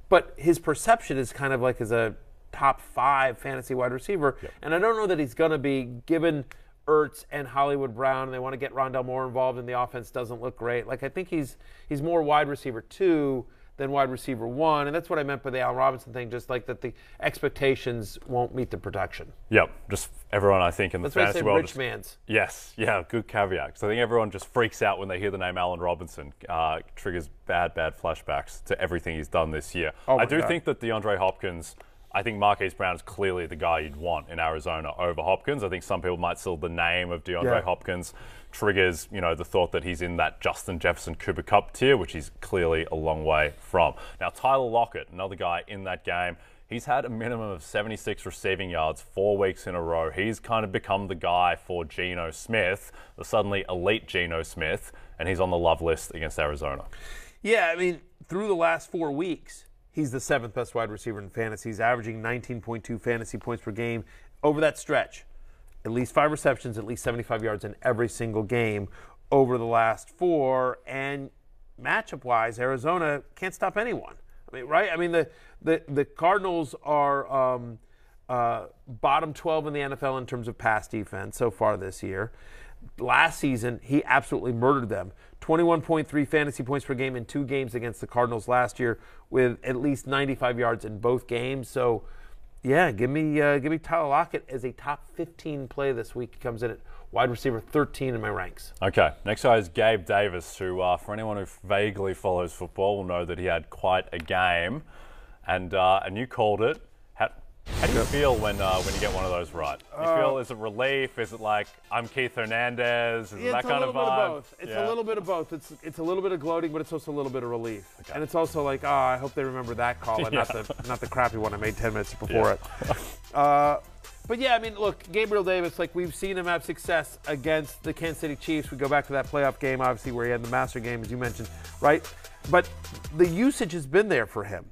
but his perception is kind of like as a top five fantasy wide receiver, and I don't know that he's going to be given. Ertz and Hollywood Brown, and they want to get Rondale Moore involved, and the offense doesn't look great. Like I think he's he's more wide receiver two than wide receiver one, and that's what I meant by the Allen Robinson thing. Just like that, the expectations won't meet the production. Yep. Just everyone, I think, in the That's why I fantasy world. rich just- man's. Yes, yeah, good caveat. Because I think everyone just freaks out when they hear the name Allen Robinson. Uh, triggers bad, bad flashbacks to everything he's done this year. Oh I do God. think that DeAndre Hopkins, I think Marquise Brown is clearly the guy you'd want in Arizona over Hopkins. I think some people might still the name of DeAndre Yeah. Hopkins triggers, you know, the thought that he's in that Justin Jefferson Cooper Kupp tier, which he's clearly a long way from. Now, Tyler Lockett, another guy in that game. He's had a minimum of 76 receiving yards four weeks in a row. He's kind of become the guy for Geno Smith, the suddenly elite Geno Smith, and he's on the love list against Arizona. Yeah, I mean, through the last four weeks, he's the seventh best wide receiver in fantasy. He's averaging 19.2 fantasy points per game over that stretch. At least five receptions, at least 75 yards in every single game over the last four. And matchup wise, Arizona can't stop anyone. I mean, right? I mean, the the, the Cardinals are um, uh, bottom 12 in the NFL in terms of pass defense so far this year. Last season, he absolutely murdered them. 21.3 fantasy points per game in two games against the Cardinals last year, with at least 95 yards in both games. So, yeah, give me uh, give me Tyler Lockett as a top 15 play this week. He comes in at wide receiver 13 in my ranks. Okay, next guy is Gabe Davis, who, uh, for anyone who vaguely follows football, will know that he had quite a game, and uh, and you called it. How, do you feel when uh, when you get one of those right? You feel is it relief? Is it like I'm Keith Hernandez? Is it Yeah, that it's a kind little of bit vibe? of both. It's Yeah. a little bit of both. It's it's a little bit of gloating, but it's also a little bit of relief. And it's also like, oh, I hope they remember that call and not the not the crappy one I made ten minutes before it. Uh, but yeah, I mean, look, Gabriel Davis, like we've seen him have success against the Kansas City Chiefs. We go back to that playoff game, obviously, where he had the master game, as you mentioned, right? But the usage has been there for him.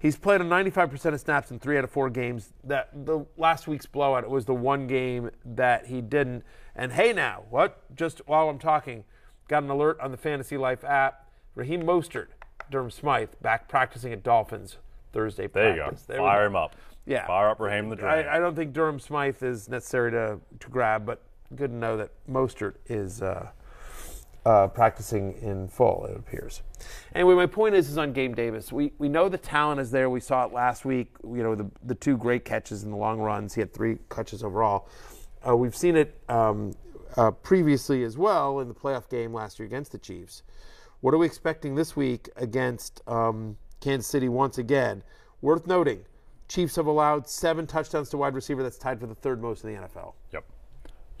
He's played on 95% of snaps in three out of four games. That the last week's blowout was the one game that he didn't. And hey, now what? Just while I'm talking, got an alert on the Fantasy Life app. Raheem Mostert, Durham Smythe, back practicing at Dolphins Thursday. There you go. There Fire him up. Yeah. Fire up Raheem the Dream. I, I don't think Durham Smythe is necessary to, to grab, but good to know that Mostert is uh, uh, practicing in full, it appears. Anyway, my point is, is on Gabe Davis. We, we know the talent is there. We saw it last week, you know, the, the two great catches in the long runs. He had three catches overall. Uh, we've seen it um, uh, previously as well in the playoff game last year against the Chiefs. What are we expecting this week against um, Kansas City once again? Worth noting, Chiefs have allowed seven touchdowns to wide receiver. That's tied for the third most in the NFL. Yep.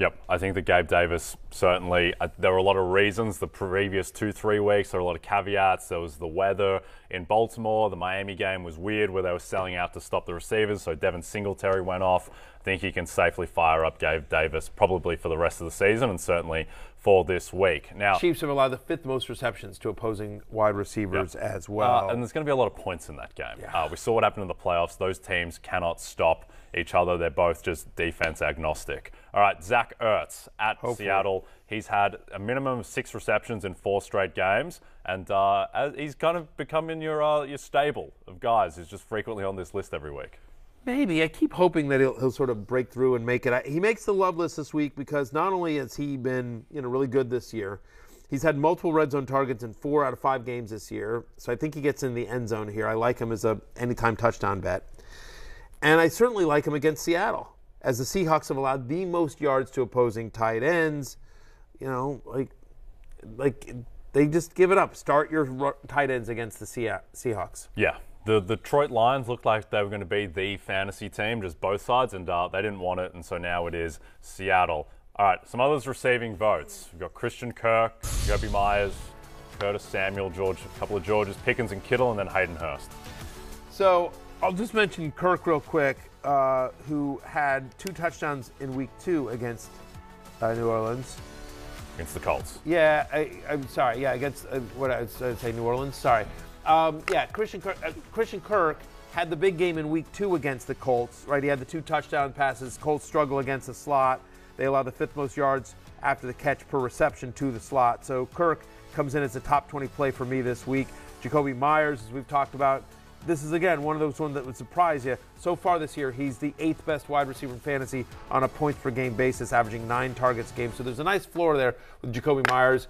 Yep. I think that Gabe Davis certainly, uh, there were a lot of reasons the previous two, three weeks. There were a lot of caveats. There was the weather in Baltimore. The Miami game was weird where they were selling out to stop the receivers. So Devin Singletary went off. I think he can safely fire up Gabe Davis probably for the rest of the season and certainly for this week. Now, Chiefs have allowed the fifth most receptions to opposing wide receivers as well. Uh, and there's going to be a lot of points in that game. Uh, we saw what happened in the playoffs. Those teams cannot stop each other. They're both just defense agnostic. All right, Zach Ertz at Seattle. He's had a minimum of six receptions in four straight games, and uh, he's kind of becoming your uh, your stable of guys who's just frequently on this list every week. Maybe. I keep hoping that he'll, he'll sort of break through and make it. I- He makes the love list this week because not only has he been you know really good this year, he's had multiple red zone targets in four out of five games this year. So I think he gets in the end zone here. I like him as a anytime touchdown bet, and I certainly like him against Seattle, as the Seahawks have allowed the most yards to opposing tight ends. You know, like like they just give it up. Start your tight ends against the Sea- Seahawks. Yeah. The, Detroit Lions looked like they were going to be the fantasy team, just both sides, and uh, they didn't want it, and so now it is Seattle. All right, some others receiving votes. We've got Christian Kirk, Jakobi Meyers, Curtis Samuel, George, a couple of Georges, Pickens and Kittle, and then Hayden Hurst. So I'll just mention Kirk real quick, uh, who had two touchdowns in Week Two against uh, New Orleans. against the Colts. Yeah, I, I'm sorry. Yeah, against uh, what I uh, say, New Orleans. Sorry. Um, yeah, Christian Kirk, uh, Christian Kirk had the big game in Week Two against the Colts. Right, he had the two touchdown passes. Colts struggle against the slot. They allow the fifth most yards after the catch per reception to the slot. So Kirk comes in as a top 20 play for me this week. Jakobi Meyers, as we've talked about, this is again one of those ones that would surprise you. So far this year, he's the eighth best wide receiver in fantasy on a points per game basis, averaging nine targets a game. So there's a nice floor there with Jakobi Meyers.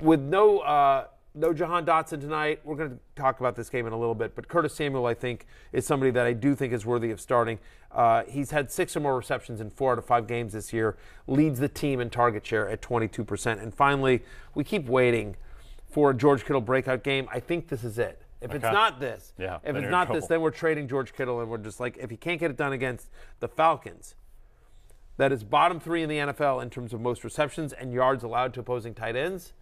With no uh, no Jahan Dotson tonight, we're going to talk about this game in a little bit. But Curtis Samuel, I think, is somebody that I do think is worthy of starting. Uh, he's had six or more receptions in four out of five games this year, leads the team in target share at 22%. And finally, we keep waiting for a George Kittle breakout game. I think this is it. If it's not this, Yeah, if it's not this, then we're trading George Kittle, and we're just like, if he can't get it done against the Falcons, that is bottom three in the NFL in terms of most receptions and yards allowed to opposing tight ends,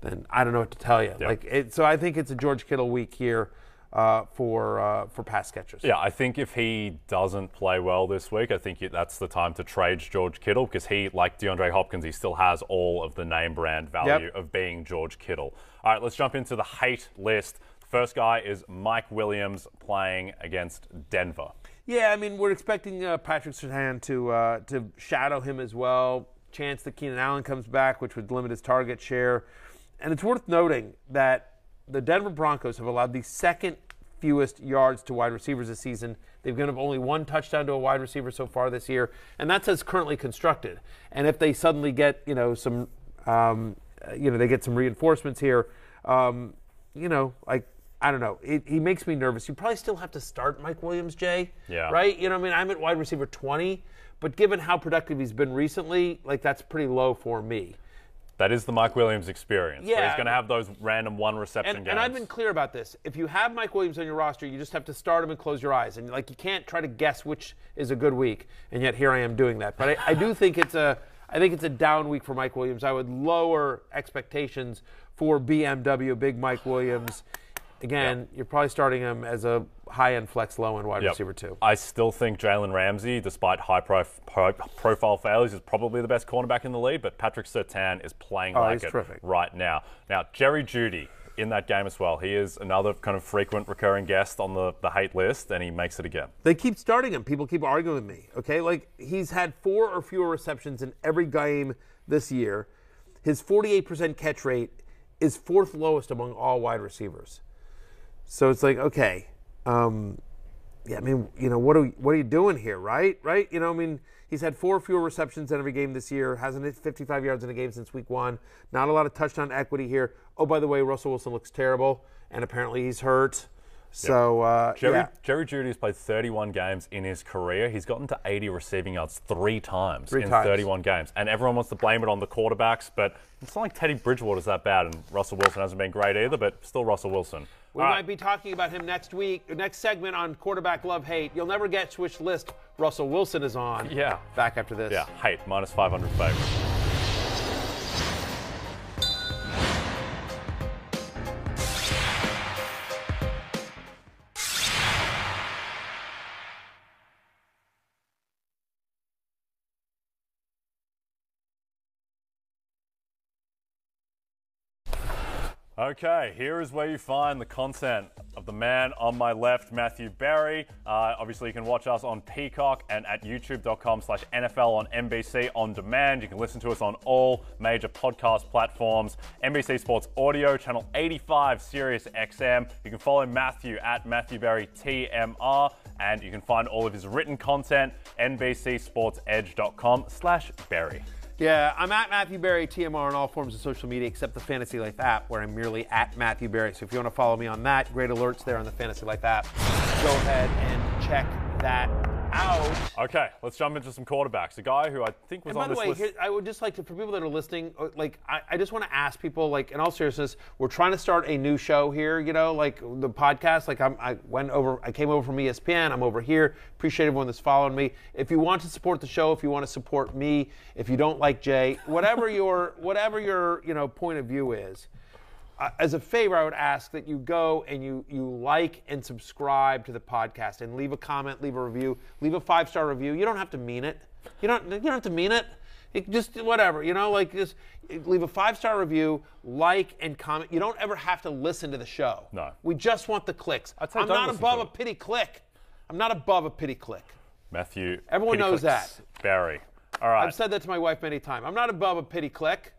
then I don't know what to tell you. Yep. Like, it, so I think it's a George Kittle week here uh, for uh, for pass catchers. Yeah, I think if he doesn't play well this week, I think that's the time to trade George Kittle because he, like DeAndre Hopkins, he still has all of the name brand value Yep. of being George Kittle. All right, let's jump into the hate list. First guy is Mike Williams playing against Denver. Yeah, I mean, we're expecting uh, Patrick Surtain to uh, to shadow him as well. Chance that Keenan Allen comes back, which would limit his target share. And it's worth noting that the Denver Broncos have allowed the second fewest yards to wide receivers this season. They've given up only one touchdown to a wide receiver so far this year, and that's as currently constructed. And if they suddenly get, you know, some, um, uh, you know, they get some reinforcements here, um, you know, like I don't know, it, he makes me nervous. You probably still have to start Mike Williams, Jay. Yeah. Right? You know, I mean, I'm at wide receiver 20, but given how productive he's been recently, like that's pretty low for me. That is the Mike Williams experience. Yeah. he's going to have those random one reception And, games. and I've been clear about this. If you have Mike Williams on your roster, you just have to start him and close your eyes. And like you can't try to guess which is a good week. And yet here I am doing that. But I, I do think it's a I think it's a down week for Mike Williams. I would lower expectations for BMW, Big Mike Williams. Again, you're probably starting him as a high end flex, low end wide Yep. receiver too. I still think Jalen Ramsey, despite high prof- pro- profile failures, is probably the best cornerback in the league. But Patrick Surtain is playing Oh, like it terrific. right now. Now Jerry Jeudy, in that game as well. He is another kind of frequent recurring guest on the, the hate list, and he makes it again. They keep starting him. People keep arguing with me. Okay, like he's had four or fewer receptions in every game this year. His 48% catch rate is fourth lowest among all wide receivers. So it's like, okay, um, yeah, I mean, you know, what are we, what are you doing here, right? Right? You know, I mean, he's had four fewer receptions in every game this year. Hasn't hit 55 yards in a game since week one. Not a lot of touchdown equity here. Oh, by the way, Russell Wilson looks terrible, and apparently he's hurt. So uh, Jerry, yeah. Jerry Jeudy has played 31 games in his career. He's gotten to 80 receiving yards three times Three in times. 31 games. And everyone wants to blame it on the quarterbacks, but it's not like Teddy Bridgewater's that bad, and Russell Wilson hasn't been great either, but still Russell Wilson. We All might right. be talking about him next week, next segment on quarterback love hate. You'll never guess which list Russell Wilson is on. Yeah. Back after this. Yeah, hate, minus 500 favorite. Okay, here is where you find the content of the man on my left, Matthew Berry. Uh, obviously, you can watch us on Peacock and at youtube.com slash NFL on NBC on demand. You can listen to us on all major podcast platforms. NBC Sports Audio, channel 85, Sirius XM. You can follow Matthew at Matthew Berry TMR, and you can find all of his written content, NBCSportsEdge.com slash Berry. Yeah, I'm at Matthew Berry TMR on all forms of social media except the Fantasy Life app, where I'm merely at Matthew Berry. So if you want to follow me on that, great alerts there on the Fantasy Life app. Go ahead and check that out. Okay, let's jump into some quarterbacks. A guy who I think was And by on the this way, list. here, I would just like to, for people that are listening, uh, like, I, I just want to ask people, like, in all seriousness, we're trying to start a new show here, you know, like the podcast. Like, I'm, I went over, I came over from ESPN. I'm over here. Appreciate everyone that's following me. If you want to support the show, if you want to support me, if you don't like Jay, whatever your, whatever your, you know, point of view is, uh, as a favor, I would ask that you go and you you like and subscribe to the podcast and leave a comment, leave a review, leave a five star review. You don't have to mean it. You don't you don't have to mean it. It just whatever you know, like just leave a five star review, like and comment. You don't ever have to listen to the show. No. we just want the clicks. Say I'm don't above a pity click. I'm not above a pity click. Matthew. Everyone knows that. Berry. All right. I've said that to my wife many times. I'm not above a pity click.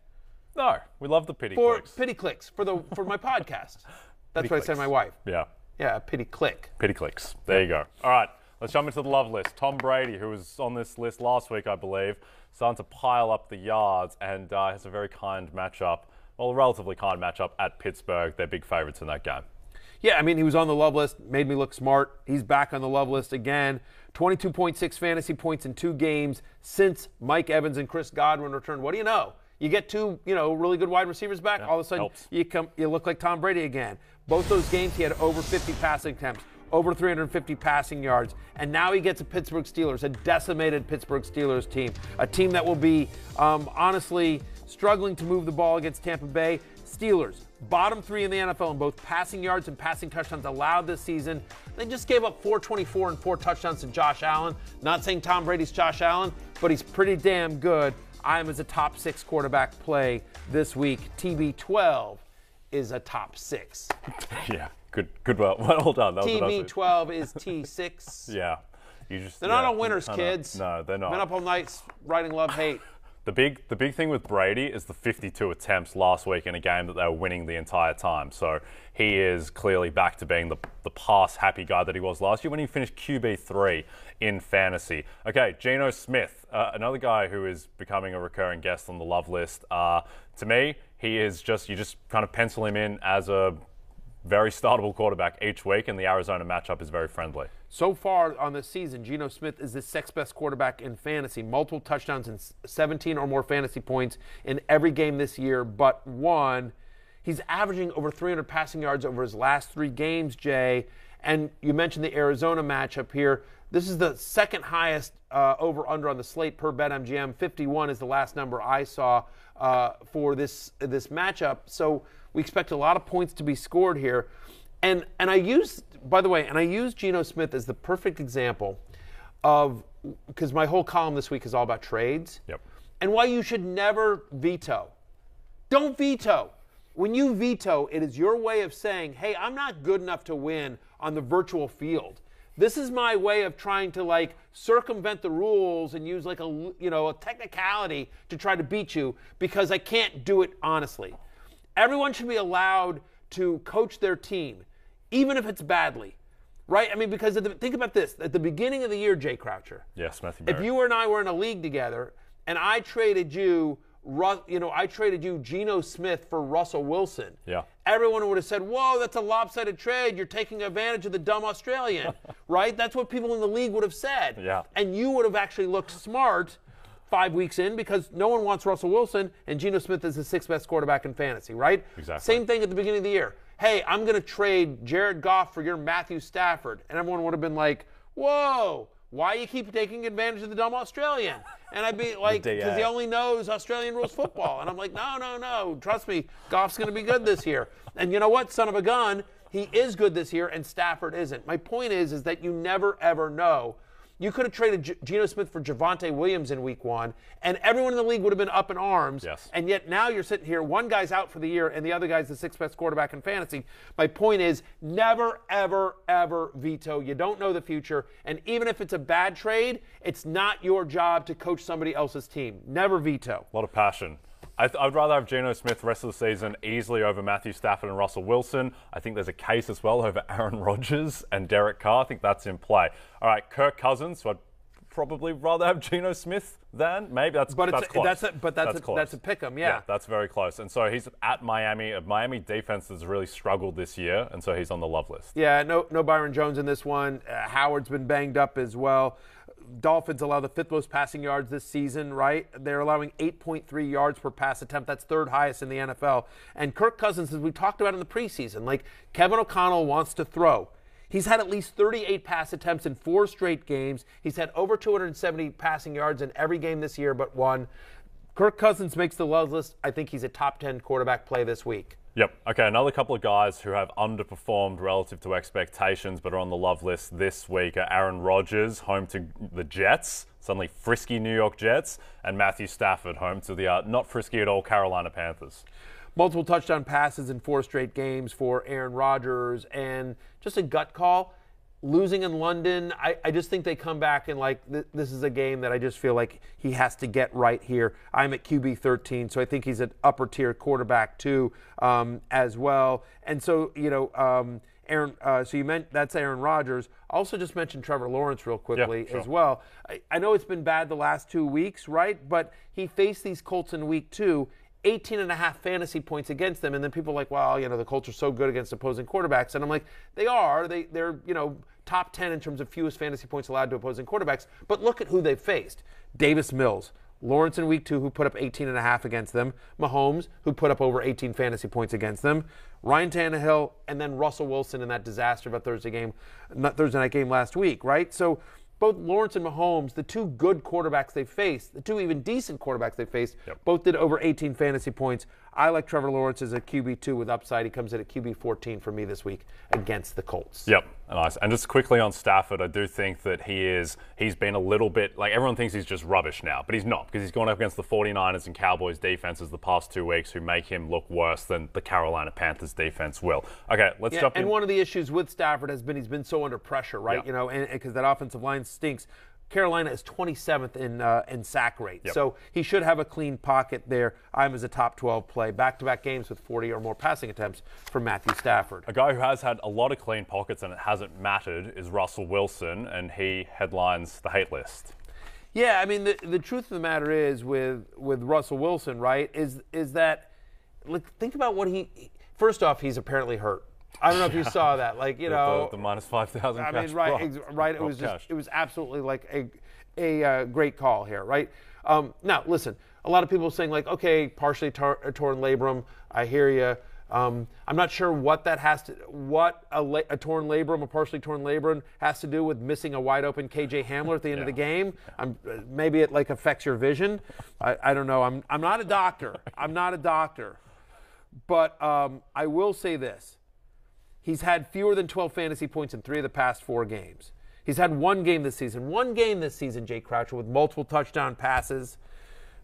No, we love the pity For clicks. pity clicks for the for my podcast. That's Pity what I said to my wife. Yeah, Yeah, a pity click. pity clicks. There you go. All right, let's jump into the love list. Tom Brady, who was on this list last week, I believe, starting to pile up the yards and uh, has a very kind matchup. Well, a relatively kind matchup at Pittsburgh. They're big favorites in that game. Yeah, I mean, he was on the love list, made me look smart. He's back on the love list again. 22.6 fantasy points in two games since Mike Evans and Chris Godwin returned. What do you know? You get two, you know, really good wide receivers back. all of a sudden, helps. you come, you look like Tom Brady again. Both those games, he had over 50 passing attempts, over 350 passing yards, and now he gets a Pittsburgh Steelers, a decimated Pittsburgh Steelers team, a team that will be um, honestly struggling to move the ball against Tampa Bay. Steelers, bottom three in the NFL in both passing yards and passing touchdowns allowed this season. They just gave up 424 and four touchdowns to Josh Allen. Not saying Tom Brady's Josh Allen, but he's pretty damn good. I am as a top six quarterback play this week. TB12 is a top six. Yeah, good, good. Well, well done. That was a nice- TB12 is T6. Yeah, you just. They're yeah, not all winners, kids. No, they're not. Been up all nights writing love hate. The big, the big thing with Brady is the 52 attempts last week in a game that they were winning the entire time. So he is clearly back to being the, the pass happy guy that he was last year when he finished QB three in fantasy. Okay, Geno Smith, uh, another guy who is becoming a recurring guest on the love list. Uh, to me, he is just you just kind of pencil him in as a very startable quarterback each week, and the Arizona matchup is very friendly. So far on this season, Geno Smith is the sixth best quarterback in fantasy. Multiple touchdowns and 17 or more fantasy points in every game this year, but one. He's averaging over 300 passing yards over his last three games, Jay. And you mentioned the Arizona matchup here. This is the second highest uh, over under on the slate per BetMGM. 51 is the last number I saw uh, for this this matchup. So we expect a lot of points to be scored here. And and I use by the way, and I use Geno Smith as the perfect example of because my whole column this week is all about trades. Yep. And why you should never veto. Don't veto. when you veto, it is your way of saying, hey, I'm not good enough to win on the virtual field. This is my way of trying to like circumvent the rules and use like a you know a technicality to try to beat you because I can't do it honestly. Everyone should be allowed to coach their team, even if it's badly, right? I mean, because the, think about this: at the beginning of the year, Jay Croucher, Yes, Matthew. if you and I were in a league together and I traded you, you know, I traded you Geno Smith for Russell Wilson. Yeah. Everyone would have said, "Whoa, that's a lopsided trade. You're taking advantage of the dumb Australian." right? That's what people in the league would have said. Yeah. And you would have actually looked smart five weeks in because no one wants Russell Wilson and Geno Smith is the sixth best quarterback in fantasy, right? Exactly. Same thing at the beginning of the year. Hey, I'm going to trade Jared Goff for your Matthew Stafford. And everyone would have been like, whoa, why you keep taking advantage of the dumb Australian? And I'd be like, because he only knows Australian rules football. And I'm like, no, no, no. Trust me, Goff's going to be good this year. And you know what, son of a gun? He is good this year, and Stafford isn't. My point is, is that you never ever know. You could have traded G- Geno Smith for Javonte Williams in Week One, and everyone in the league would have been up in arms. Yes. And yet now you're sitting here, one guy's out for the year, and the other guy's the sixth best quarterback in fantasy. My point is, never, ever, ever veto. You don't know the future, and even if it's a bad trade, it's not your job to coach somebody else's team. Never veto. A lot of passion. I th- I'd rather have Geno Smith the rest of the season easily over Matthew Stafford and Russell Wilson. I think there's a case as well over Aaron Rodgers and Derek Carr. I think that's in play. All right, Kirk Cousins. So I'd probably rather have Geno Smith than maybe that's But it's that's a- close. that's a- but that's a- close. that's a pick 'em, yeah. that's very close. And so he's at Miami. A Miami defense has really struggled this year, and so he's on the love list. Yeah, no, no Byron Jones in this one. Uh, Howard's been banged up as well. Dolphins allow the fifth most passing yards this season, right? They're allowing 8.3 yards per pass attempt. That's third highest in the NFL. And Kirk Cousins, as we talked about in the preseason, like Kevin O'Connell wants to throw. He's had at least 38 pass attempts in four straight games. He's had over 270 passing yards in every game this year but one. Kirk Cousins makes the love list. I think he's a top 10 quarterback play this week. Yep. Okay, another couple of guys who have underperformed relative to expectations but are on the love list this week are Aaron Rodgers, home to the Jets, suddenly frisky New York Jets, and Matthew Stafford, home to the uh, not frisky at all Carolina Panthers. multiple touchdown passes in four straight games for Aaron Rodgers, and just a gut call. Losing in London, I, I just think they come back and like th- this is a game that I just feel like he has to get right here. I'm at QB 13, so I think he's an upper tier quarterback too, um, as well. And so you know, um, Aaron. Uh, so you meant that's Aaron Rodgers. Also, just mentioned Trevor Lawrence real quickly sure. as well. I, I know it's been bad the last two weeks, right? But he faced these Colts in week two. 18 and a half fantasy points against them. And then people are like, well, you know, the Colts are so good against opposing quarterbacks. And I'm like, they are. They, they're, you know, top 10 in terms of fewest fantasy points allowed to opposing quarterbacks. But look at who they've faced Davis Mills, Lawrence in week two, who put up 18 and a half against them, Mahomes, who put up over 18 fantasy points against them, Ryan Tannehill, and then Russell Wilson in that disaster of a Thursday game, Thursday night game last week, right? So, both Lawrence and Mahomes, the two good quarterbacks they faced, the two even decent quarterbacks they faced, both did over 18 fantasy points. I like Trevor Lawrence as a QB2 with upside. He comes in at QB 14 for me this week against the Colts. Yep, nice. And just quickly on Stafford, I do think that he is, he's been a little bit, like everyone thinks he's just rubbish now, but he's not because he's gone up against the 49ers and Cowboys defenses the past two weeks who make him look worse than the Carolina Panthers defense will. Okay, let's Yeah, jump and in. one of the issues with Stafford has been he's been so under pressure, right? You know, and because that offensive line stinks. Carolina is 27th in uh, in sack rate, Yep. so he should have a clean pocket there. I'm as a top 12 play, back-to-back games with 40 or more passing attempts for Matthew Stafford. A guy who has had a lot of clean pockets and it hasn't mattered is Russell Wilson, and he headlines the hate list. Yeah, I mean the, the truth of the matter is with with Russell Wilson, right? Is is that look think about what he first off he's apparently hurt. I don't know if you saw that. Like, you know, the, the minus 5,000 I mean, right, ex- right. It was just, cash. it was absolutely like a, a uh, great call here, right? Um, now, listen, a lot of people saying like, okay, partially tor- torn labrum. I hear you. Um, I'm not sure what that has to, what a, la- a torn labrum, a partially torn labrum, has to do with missing a wide open KJ Hamler at the end of the game. I'm, uh, maybe it like affects your vision. I, I don't know. I'm, I'm not a doctor. I'm not a doctor, but um, I will say this. He's had fewer than 12 fantasy points in three of the past four games. He's had one game this season, one game this season, Jay Croucher, with multiple touchdown passes.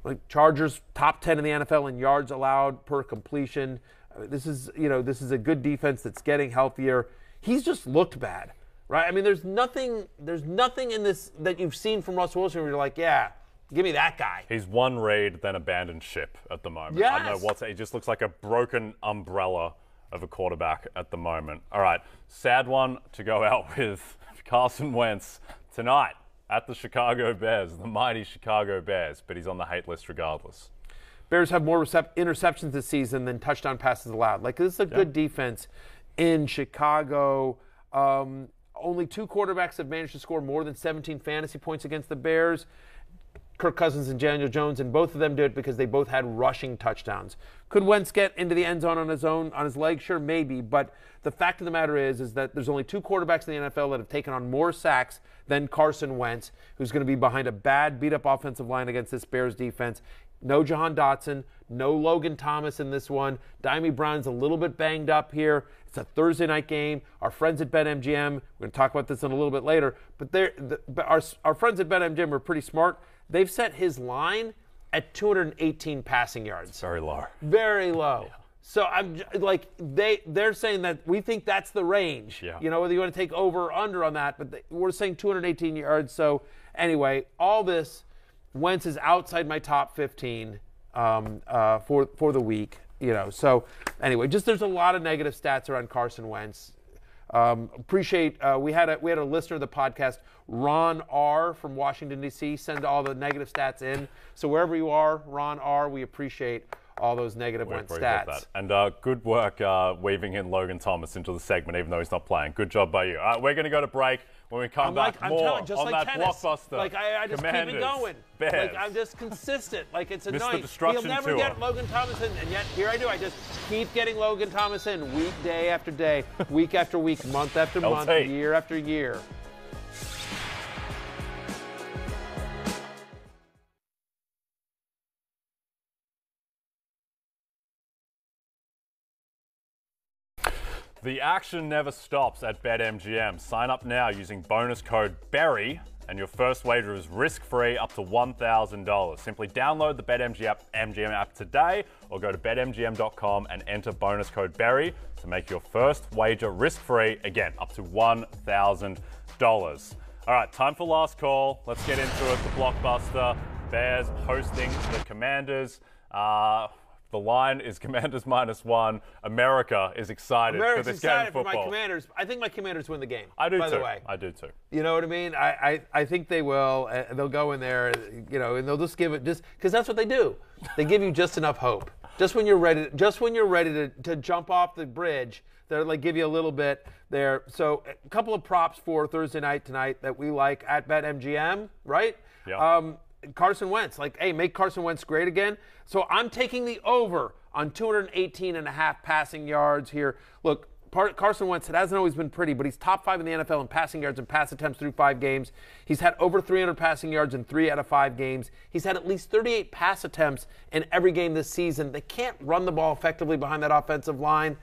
Like Chargers top 10 in the NFL in yards allowed per completion. This is you know this is a good defense that's getting healthier. He's just looked bad, right? I mean, there's nothing there's nothing in this that you've seen from Russell Wilson where you're like, yeah, give me that guy. He's one raid, then abandoned ship at the moment. Yes. I don't know what's he just looks like a broken umbrella of a quarterback at the moment. All right, sad one to go out with Carson Wentz tonight at the Chicago Bears, the mighty Chicago Bears, but he's on the hate list regardless. Bears have more recep- interceptions this season than touchdown passes allowed. Like this is a good defense in Chicago. Um, only two quarterbacks have managed to score more than 17 fantasy points against the Bears. Kirk Cousins and Daniel Jones, and both of them did it because they both had rushing touchdowns. Could Wentz get into the end zone on his own, on his leg? Sure, maybe. But the fact of the matter is, is that there's only two quarterbacks in the NFL that have taken on more sacks than Carson Wentz, who's going to be behind a bad, beat-up offensive line against this Bears defense. No Jahan Dotson, no Logan Thomas in this one. Dyami Brown's a little bit banged up here. It's a Thursday night game. Our friends at BetMGM, we're going to talk about this in a little bit later, but the, but our, our friends at BetMGM are pretty smart. They've set his line at 218 passing yards. Very low. Very low. So I'm like they they're saying that we think that's the range. Yeah. You know whether you want to take over or under on that, but they, we're saying 218 yards. So anyway, all this Wentz is outside my top 15 um, uh, for for the week. You know, so anyway, just there's a lot of negative stats around Carson Wentz. Um, appreciate uh, we had a we had a listener of the podcast, Ron R from Washington D.C. Send all the negative stats in. So wherever you are, Ron R, we appreciate all those negative We stats. that. And uh, good work uh, weaving in Logan Thomas into the segment, even though he's not playing. Good job by you. All right, we're going to go to break. When we come I'm back, like I'm more telling, just on like that tennis. blockbuster. Like I, I just keep it going. Bears. Like I'm just consistent. Like it's annoying. He'll never Tour. get Logan Thomas in, and yet here I do. I just keep getting Logan Thomas in week day after day, week after week, month after month, year after year. The action never stops at BetMGM. Sign up now using bonus code BERRY, and your first wager is risk free up to $1,000. Simply download the BetMGM app, today or go to betmgm.com and enter bonus code BERRY to make your first wager risk free, again, up to $1,000. All right, time for last call. Let's get into it. The blockbuster Bears hosting the Commanders. Uh, the line is Commanders minus one. America is excited America's for this game excited for my. Commanders. I think my Commanders win the game. I do by too. the way. I do too. You know what I mean? I, I, I think they will. Uh, they'll go in there, you know, and they'll just give it just because that's what they do. They give you just enough hope. Just when you're ready, just when you're ready to, to jump off the bridge, they'll like give you a little bit there. So a couple of props for Thursday night tonight that we like at BetMGM, right? Yeah. Um, Carson Wentz, like, hey, make Carson Wentz great again. So I'm taking the over on 218 and a half passing yards here. Look, Carson Wentz, it hasn't always been pretty, but he's top five in the NFL in passing yards and pass attempts through five games. He's had over 300 passing yards in three out of five games. He's had at least 38 pass attempts in every game this season. They can't run the ball effectively behind that offensive line.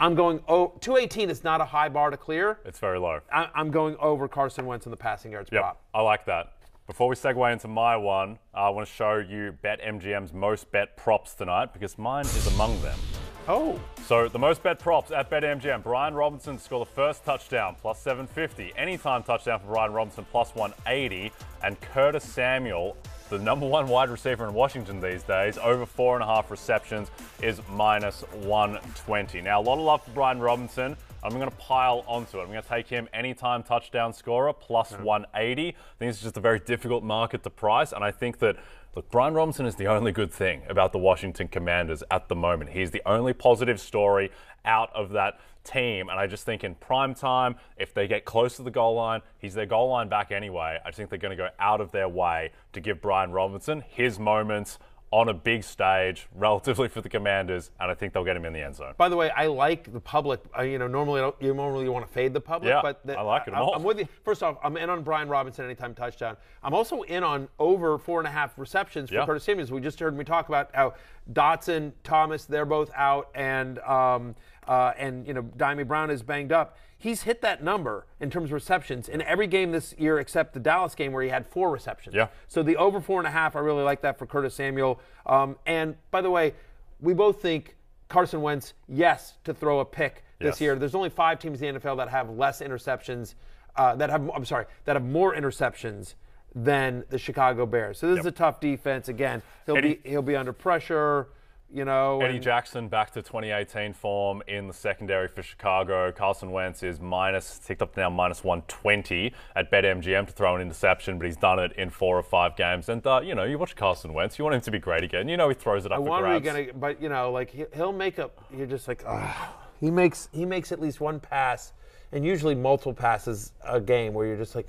I'm going, oh, 218 is not a high bar to clear. It's very low. I- I'm going over Carson Wentz in the passing yards Yep, prop. I like that. Before we segue into my one, I want to show you BetMGM's most bet props tonight because mine is among them. Oh. So the most bet props at BetMGM: Brian Robinson to score the first touchdown, plus 750. Anytime touchdown for Brian Robinson, plus 180. And Curtis Samuel, the number one wide receiver in Washington these days, over four and a half receptions, is minus 120. Now a lot of love for Brian Robinson. I'm going to pile onto it. I'm going to take him anytime touchdown scorer plus 180. I think it's just a very difficult market to price, and I think that look, Brian Robinson is the only good thing about the Washington Commanders at the moment. He's the only positive story out of that team, and I just think in prime time, if they get close to the goal line, he's their goal line back anyway. I just think they're going to go out of their way to give Brian Robinson his moments on a big stage, relatively for the Commanders, and I think they'll get him in the end zone. By the way, I like the public. Uh, you know, normally I don't, you normally want to fade the public, Yeah, but the, I like it I, all. I'm with you. First off, I'm in on Brian Robinson anytime touchdown. I'm also in on over four and a half receptions for Yeah. Curtis Samuels. We just heard me talk about how Dotson, Thomas, they're both out, and um, uh, and you know, Dyami Brown is banged up. He's hit that number in terms of receptions in every game this year except the Dallas game where he had four receptions. Yeah. So the over four and a half, I really like that for Curtis Samuel. Um, and by the way, we both think Carson Wentz, yes, to throw a pick this Yes. year. There's only five teams in the NFL that have less interceptions, uh, that have I'm sorry, that have more interceptions than the Chicago Bears. So this is a tough defense. Again, he'll Eddie- be he'll be under pressure. You know, Eddie and- Jackson back to 2018 form in the secondary for Chicago. Carson Wentz is minus, ticked up now minus 120 at BetMGM to throw an interception, but he's done it in four or five games. And, uh, you know, you watch Carson Wentz, you want him to be great again. You know he throws it up I wonder grabs. gonna, but you know, like he, he'll make up. You're just like, oh, he makes he makes at least one pass, and usually multiple passes a game where you're just like,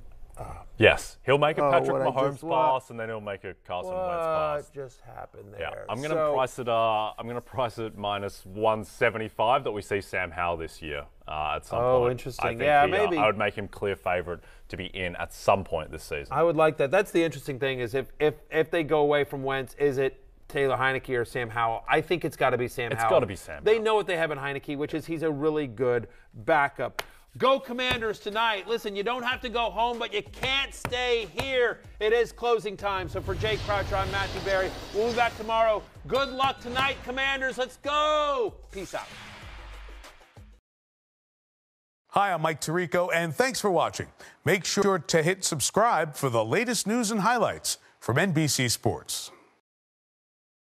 Yes, he'll make a Oh, Patrick Mahomes what? pass, and then he'll make a Carson Wentz what pass. just happened there? Yeah, I'm going to So- price it. Uh, I'm going to price it minus 175 that we see Sam Howell this year uh, at some Oh, point. Oh, interesting. I think Yeah, he, uh, maybe. I would make him clear favorite to be in at some point this season. I would like that. That's the interesting thing is if if if they go away from Wentz, is it Taylor Heinicke or Sam Howell? I think it's got to be Sam It's Howell. It's gotta be Sam They Howell. know what they have in Heineke, which is he's a really good backup. Go Commanders tonight. Listen, you don't have to go home, but you can't stay here. It is closing time. So for Jake Croucher, I'm Matthew Berry. We'll be back tomorrow. Good luck tonight, Commanders. Let's go. Peace out. Hi, I'm Mike Tirico, and thanks for watching. Make sure to hit subscribe for the latest news and highlights from NBC Sports.